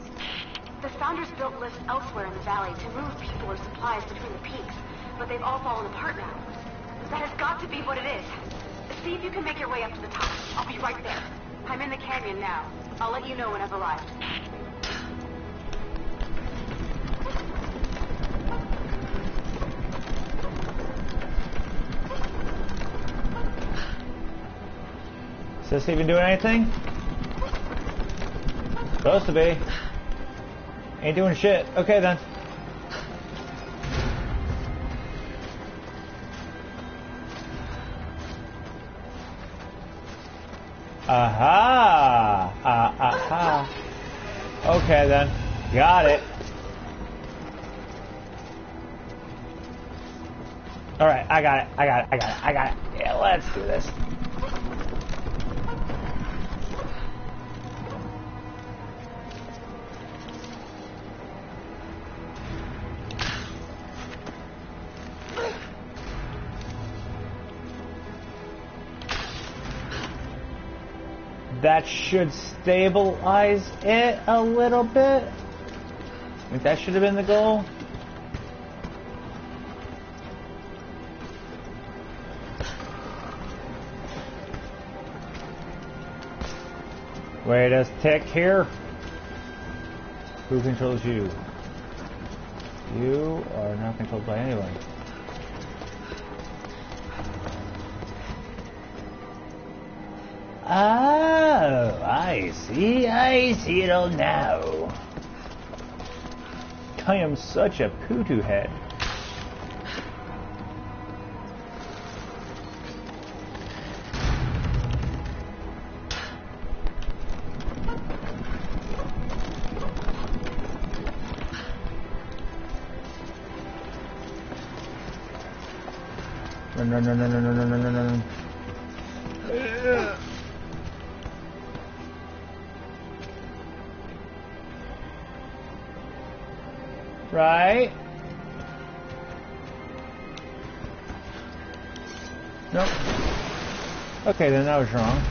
The Founders built lifts elsewhere in the valley to move people or supplies between the peaks, but they've all fallen apart now. That has got to be what it is. See if you can make your way up to the top. I'll be right there. I'm in the canyon now. I'll let you know when I've arrived. Is this even doing anything? Supposed to be. Ain't doing shit. Okay then. Aha! Ah, aha. Okay then. Got it. Alright, I got it. I got it. I got it. I got it. Yeah, let's do this. That should stabilize it a little bit. I think that should have been the goal. Wait a tick here. Who controls you? You are not controlled by anyone. Oh, I see, I see it all now. I am such a poodoo head. Run, run, run, run, run, run, run, run, run. Right? Nope. Okay, then that was wrong.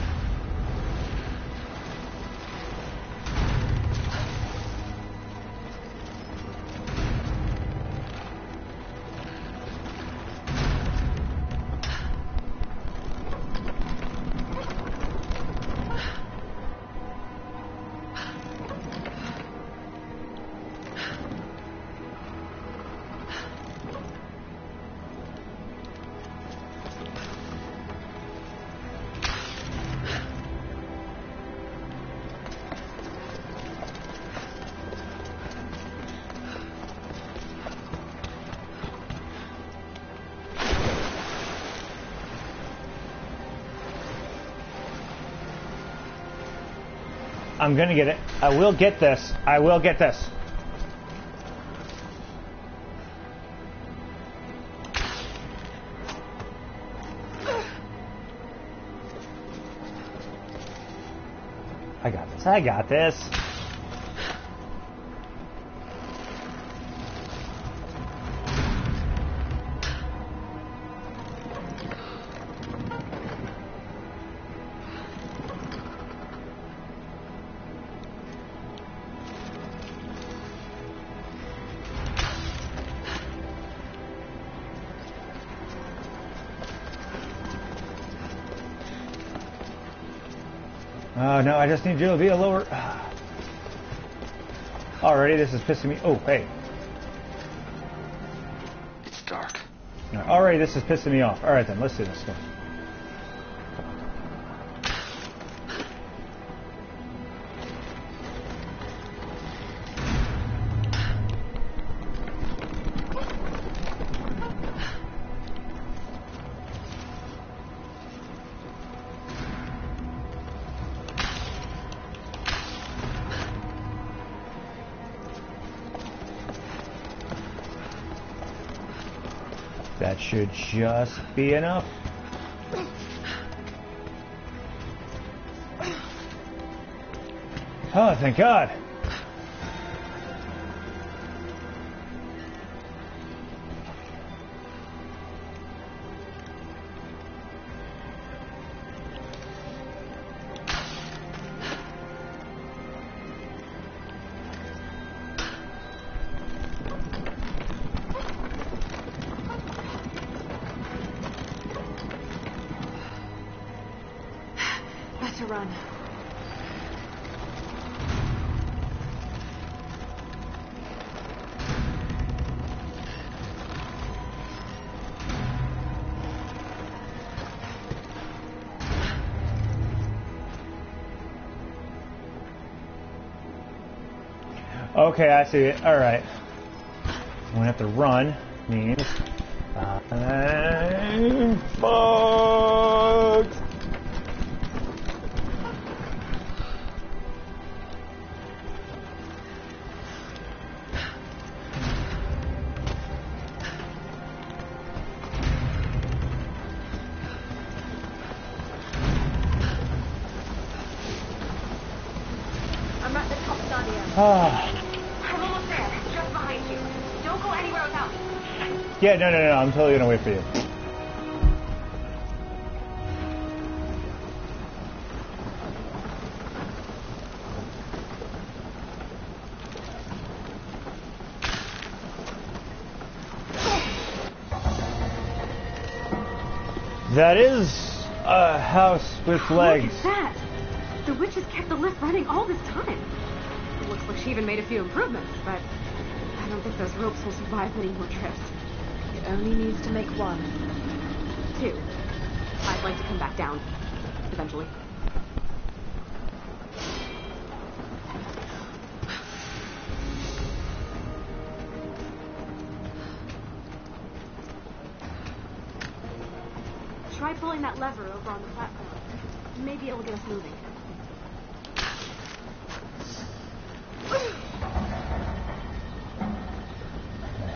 I'm gonna get it. I will get this. I will get this. I got this. I got this. Oh no, I just need you to be a lower. Already, this is pissing me. Oh, hey. It's dark. Already, this is pissing me off. All right then, let's do this. Should just be enough. Oh, thank God. Okay, I see it. All right. I'm gonna have to run. Means I'm Yeah, no, no, no. I'm totally gonna wait for you. That is a house with legs. Look at that! The witch has kept the lift running all this time. It looks like she even made a few improvements, but I don't think those ropes will survive many more trips. Only needs to make one. Two. I'd like to come back down. Eventually. Try pulling that lever over on the platform. Maybe it'll get us moving.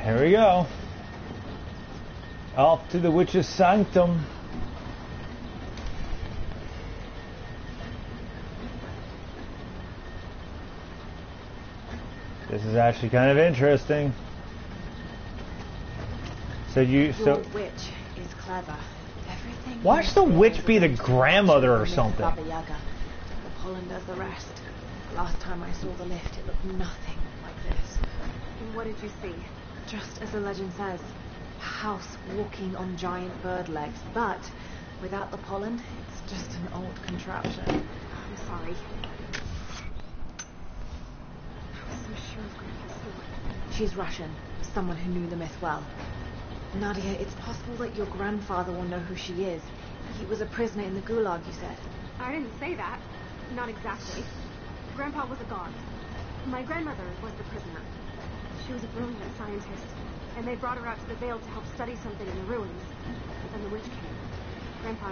Here we go. Off to the witch's sanctum. This is actually kind of interesting. So you Your so witch is clever. Everything. watch you the witch be the grandmother or something. Baba Yaga. The pollen does the rest. Last time I saw the lift, it looked nothing like this. And what did you see? Just as the legend says, a house walking on giant bird legs, but without the pollen, it's just an old contraption. I'm sorry. Was. She's Russian, someone who knew the myth well. Nadia, it's possible that your grandfather will know who she is. He was a prisoner in the Gulag, you said. I didn't say that. Not exactly. Grandpa was a god. My grandmother was the prisoner. She was a brilliant scientist, and they brought her out to the Vale to help study something in the ruins. But then the witch came. Grandpa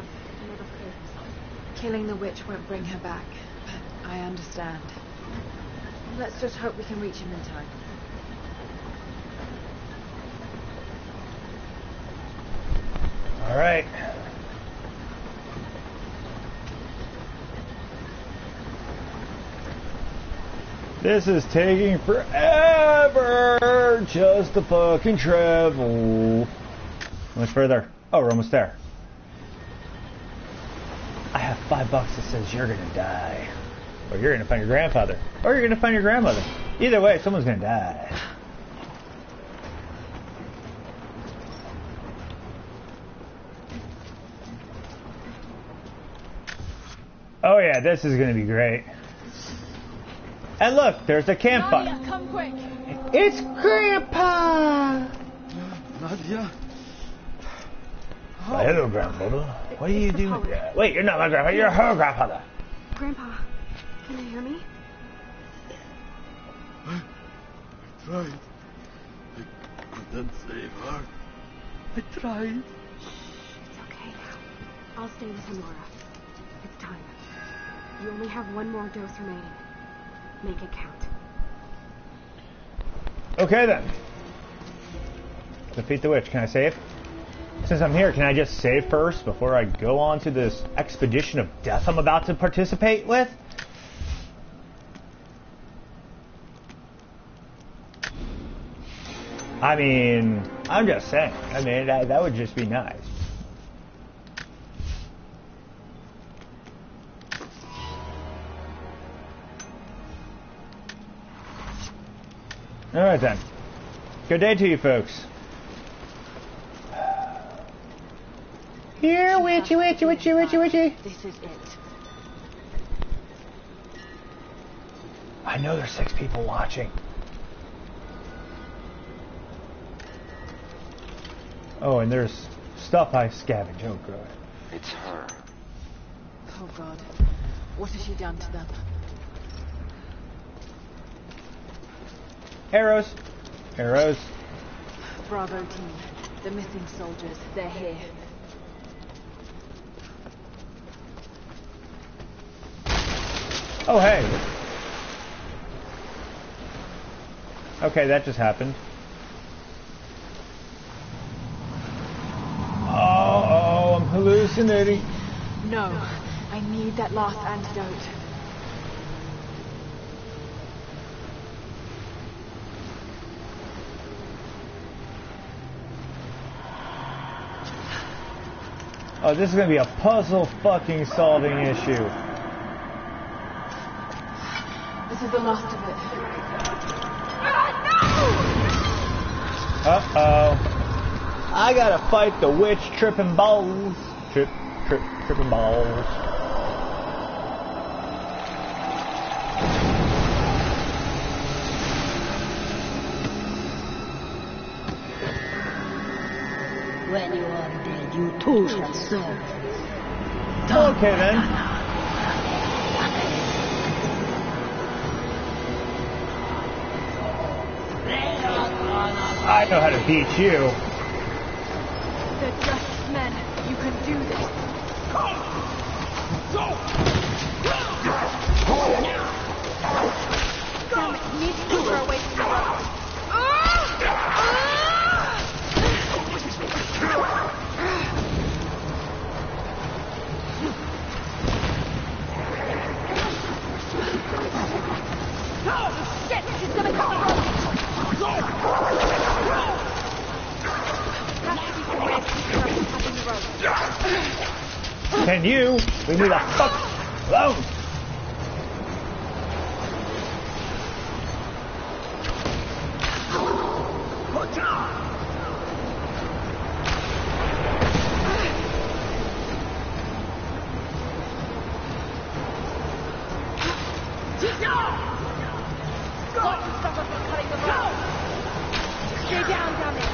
never forgave himself. Killing the witch won't bring her back, but I understand. Let's just hope we can reach him in time. All right. This is taking forever just to fucking travel. Much further? Oh, we're almost there. I have five bucks that says you're gonna die. Or you're gonna find your grandfather. Or you're gonna find your grandmother. Either way, someone's gonna die. Oh yeah, this is gonna be great. And look, there's a campfire. Nadia, come quick. It's Grandpa! Nadia? Oh, hello, grandmother. What are you doing? there? Wait, you're not my grandfather. You're her grandfather. Grandpa, can you hear me? I tried. I couldn't save her. I tried. It's okay now. I'll stay with him, Lara. It's time. You only have one more dose remaining. Make it count. Okay then. Defeat the witch. Can I save? Since I'm here, can I just save first before I go on to this expedition of death I'm about to participate with? I mean, I'm just saying. I mean, that, that would just be nice. All right then. Good day to you folks. Here, witchy, witchy, witchy, witchy, witchy. This is it. I know there's six people watching. Oh, and there's stuff I scavenge. Oh, God. It's her. Oh, God. What has she done to them? Arrows. Arrows. Bravo team. The missing soldiers. They're here. Oh, hey. Okay, that just happened. Oh, oh, I'm hallucinating. No. I need that last antidote. Oh, this is gonna be a puzzle fucking solving issue. This is the last of it. Uh oh. I gotta fight the witch tripping balls. Trip, trip, tripping balls. You too shall serve. Okay then. I know how to beat you. Can you. Leave me the fuck alone? Got to stop her from cutting the road. Stay down, damn it.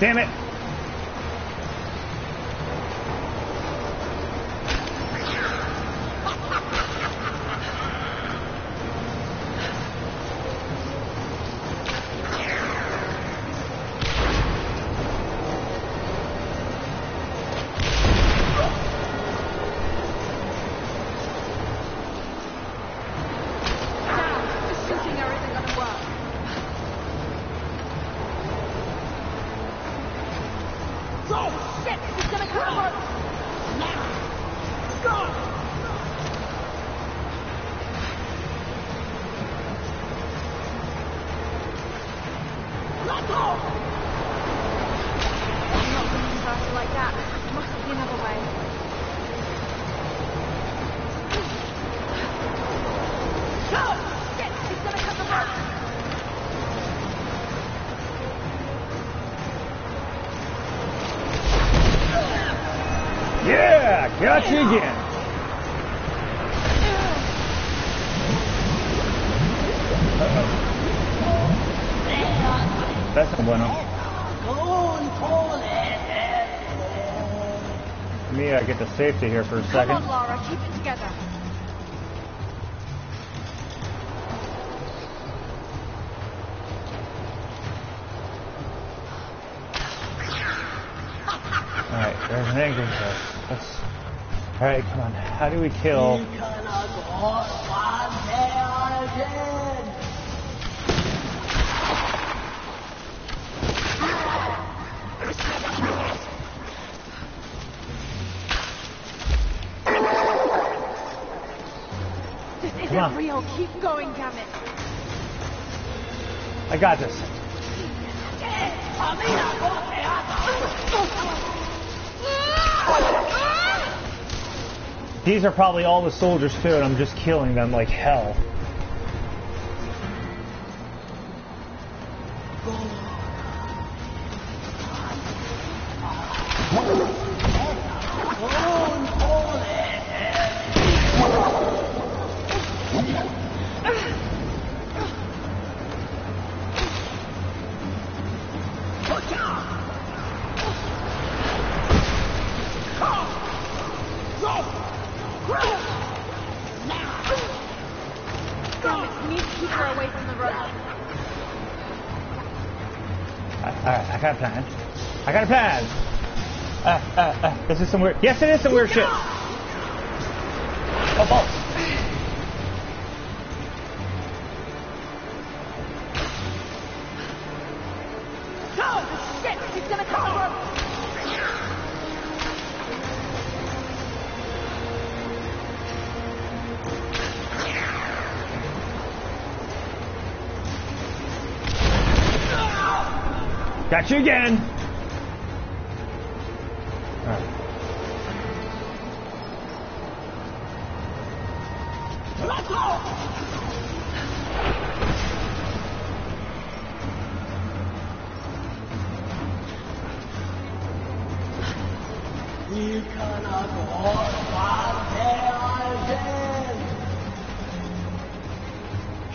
Damn it. Now, just shooting her isn't gonna work. Go! Shit! He's gonna cut the rope! Go! Let go! I'm not moving faster like that. Must be another way. Go! Shit! He's gonna cut the rope! Yeah, again. Uh-oh. That's not bueno. Let me uh, get the safety here for a Come second. on, Lara, keep it together. How do we kill? This isn't real. Keep going, damn it. I got this. These are probably all the soldiers too, and I'm just killing them like hell. This is some weird. Yes, it is some weird shit. Oh, oh. balls. Go! Shit! He's gonna come over! Got you again. Alright.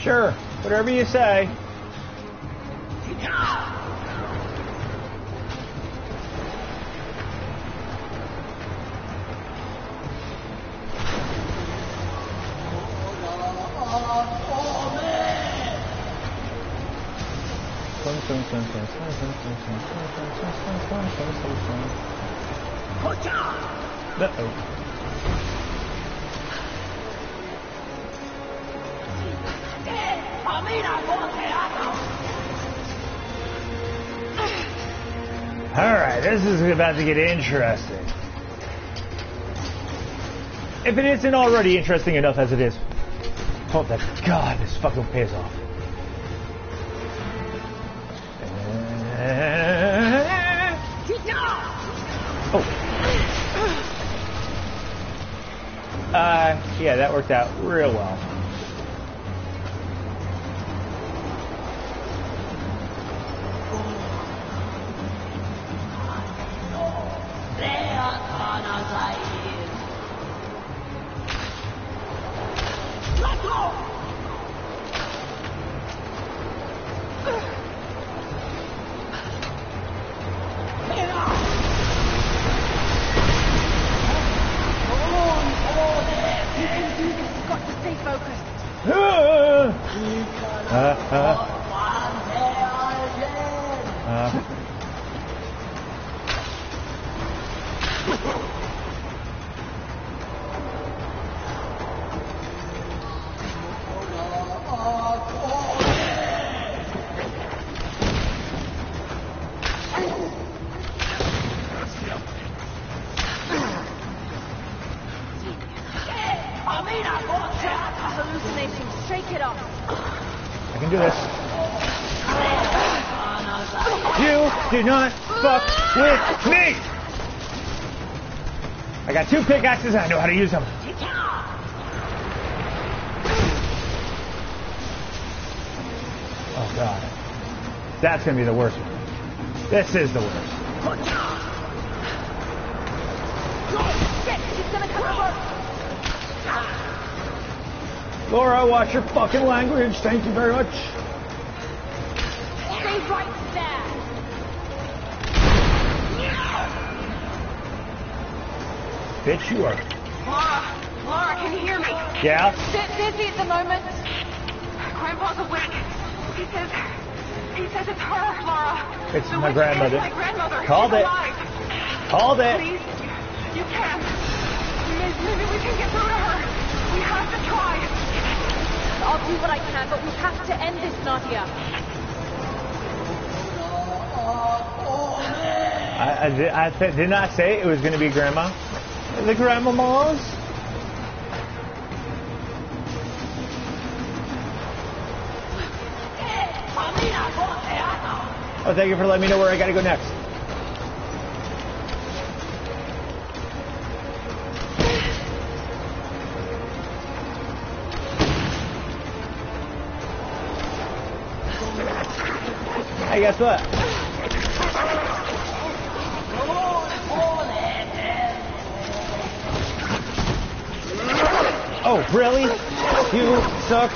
Sure, whatever you say. Uh-oh. Alright, this is about to get interesting. If it isn't already interesting enough as it is. Oh, that God, this fucking pays off. Worked out real well. How to use them. Oh god. That's gonna be the worst one. This is the worst. Shit! He's gonna come over! Lara, watch your fucking language. Thank you very much. Stay right there! Bitch, you are. Lara, Lara, can you hear me? Yeah? Bit busy at the moment. Grandpa's awake. He says, he says it's her, Lara. It's The my grandmother. my grandmother. Called it. Called it. Please, you can. Maybe, we can get through to her. We have to try. I'll do what I can, but we have to end this, Nadia. I, I, I th- did not say it was going to be grandma. The grandmamas. Oh, thank you for letting me know where I got to go next. Hey, guess what? Oh, really? You suck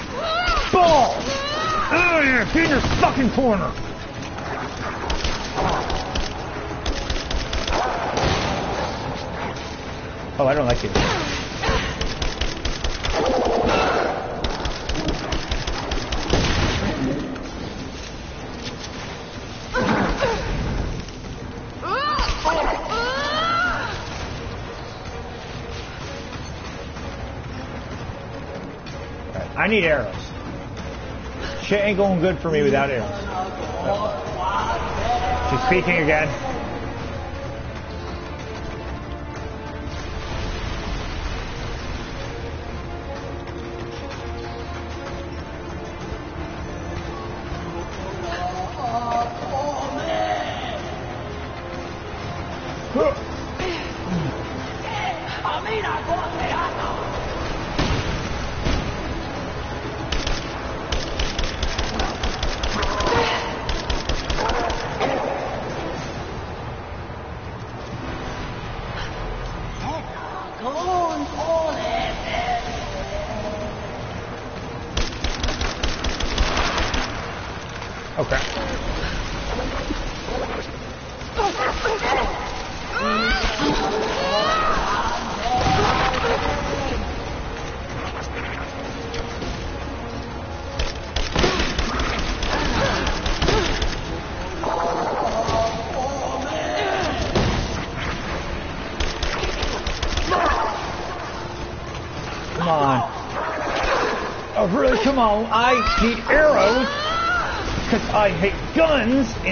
balls! Oh, yeah, get in your fucking corner! Oh, I don't like you. I need arrows. Shit ain't going good for me without arrows. She's speaking again.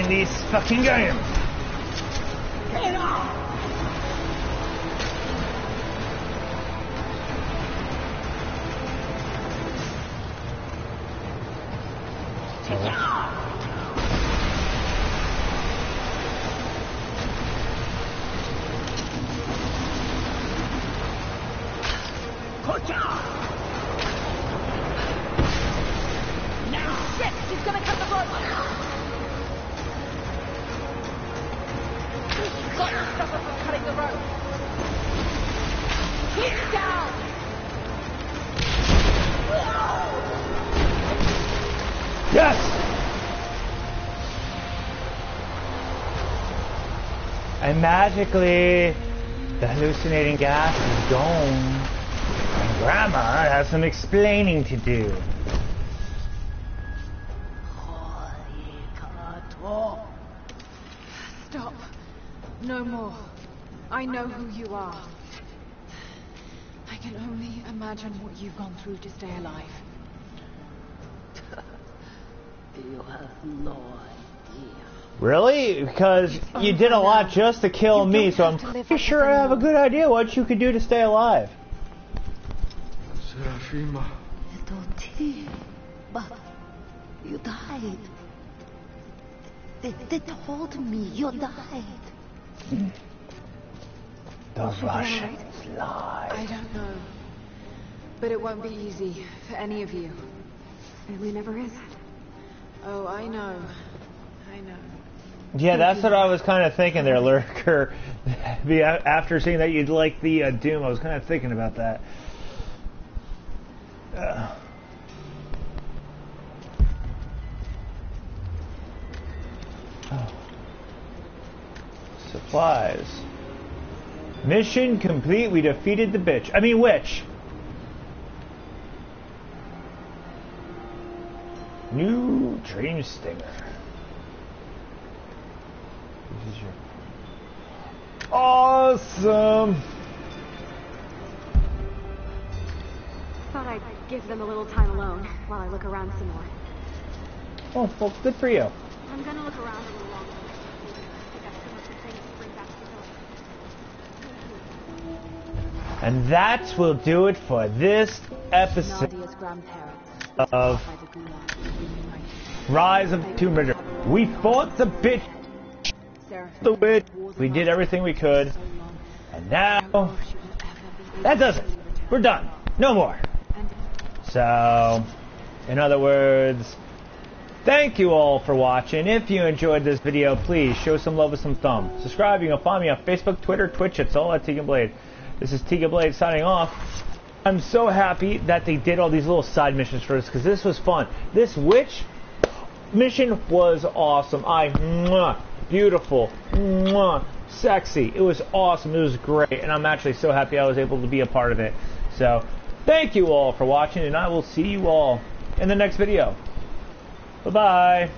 In this fucking games. And magically, the hallucinating gas is gone. And Grandma has some explaining to do. Stop. No more. I know who you are. I can only imagine what you've gone through to stay alive. You have no idea. Really? Because you did a lot just to kill me, so I'm pretty sure I have a good idea what you could do to stay alive. Serafima. Doti, but you died. They, they told me you died. The Russians lie. I don't know. But it won't be easy for any of you. It never is. Oh, I know. I know. Yeah, that's what I was kind of thinking there, Lurker. After seeing that you'd like the uh, Doom, I was kind of thinking about that. Uh. Oh. Supplies. Mission complete. We defeated the bitch. I mean, witch. New Dream Stinger. This awesome. Thought I'd give them a little time alone while I look around some more. Oh, well, good for you. I'm gonna look around a little longer. Pick up some of the things to bring back to the village. And that will do it for this episode of by the Gulag. Rise of the Tomb Raider. We fought the bitch, Witch. We did everything we could. And now, that does it. We're done. No more. So, in other words, thank you all for watching. If you enjoyed this video, please show some love with some thumb. Subscribe. You can find me on Facebook, Twitter, Twitch. It's all at Teagan Blade. This is Teagan Blade signing off. I'm so happy that they did all these little side missions for us because this was fun. This witch mission was awesome. I mwah, beautiful, mwah, sexy. It was awesome. It was great, and I'm actually so happy I was able to be a part of it. So, thank you all for watching, and I will see you all in the next video. Bye bye.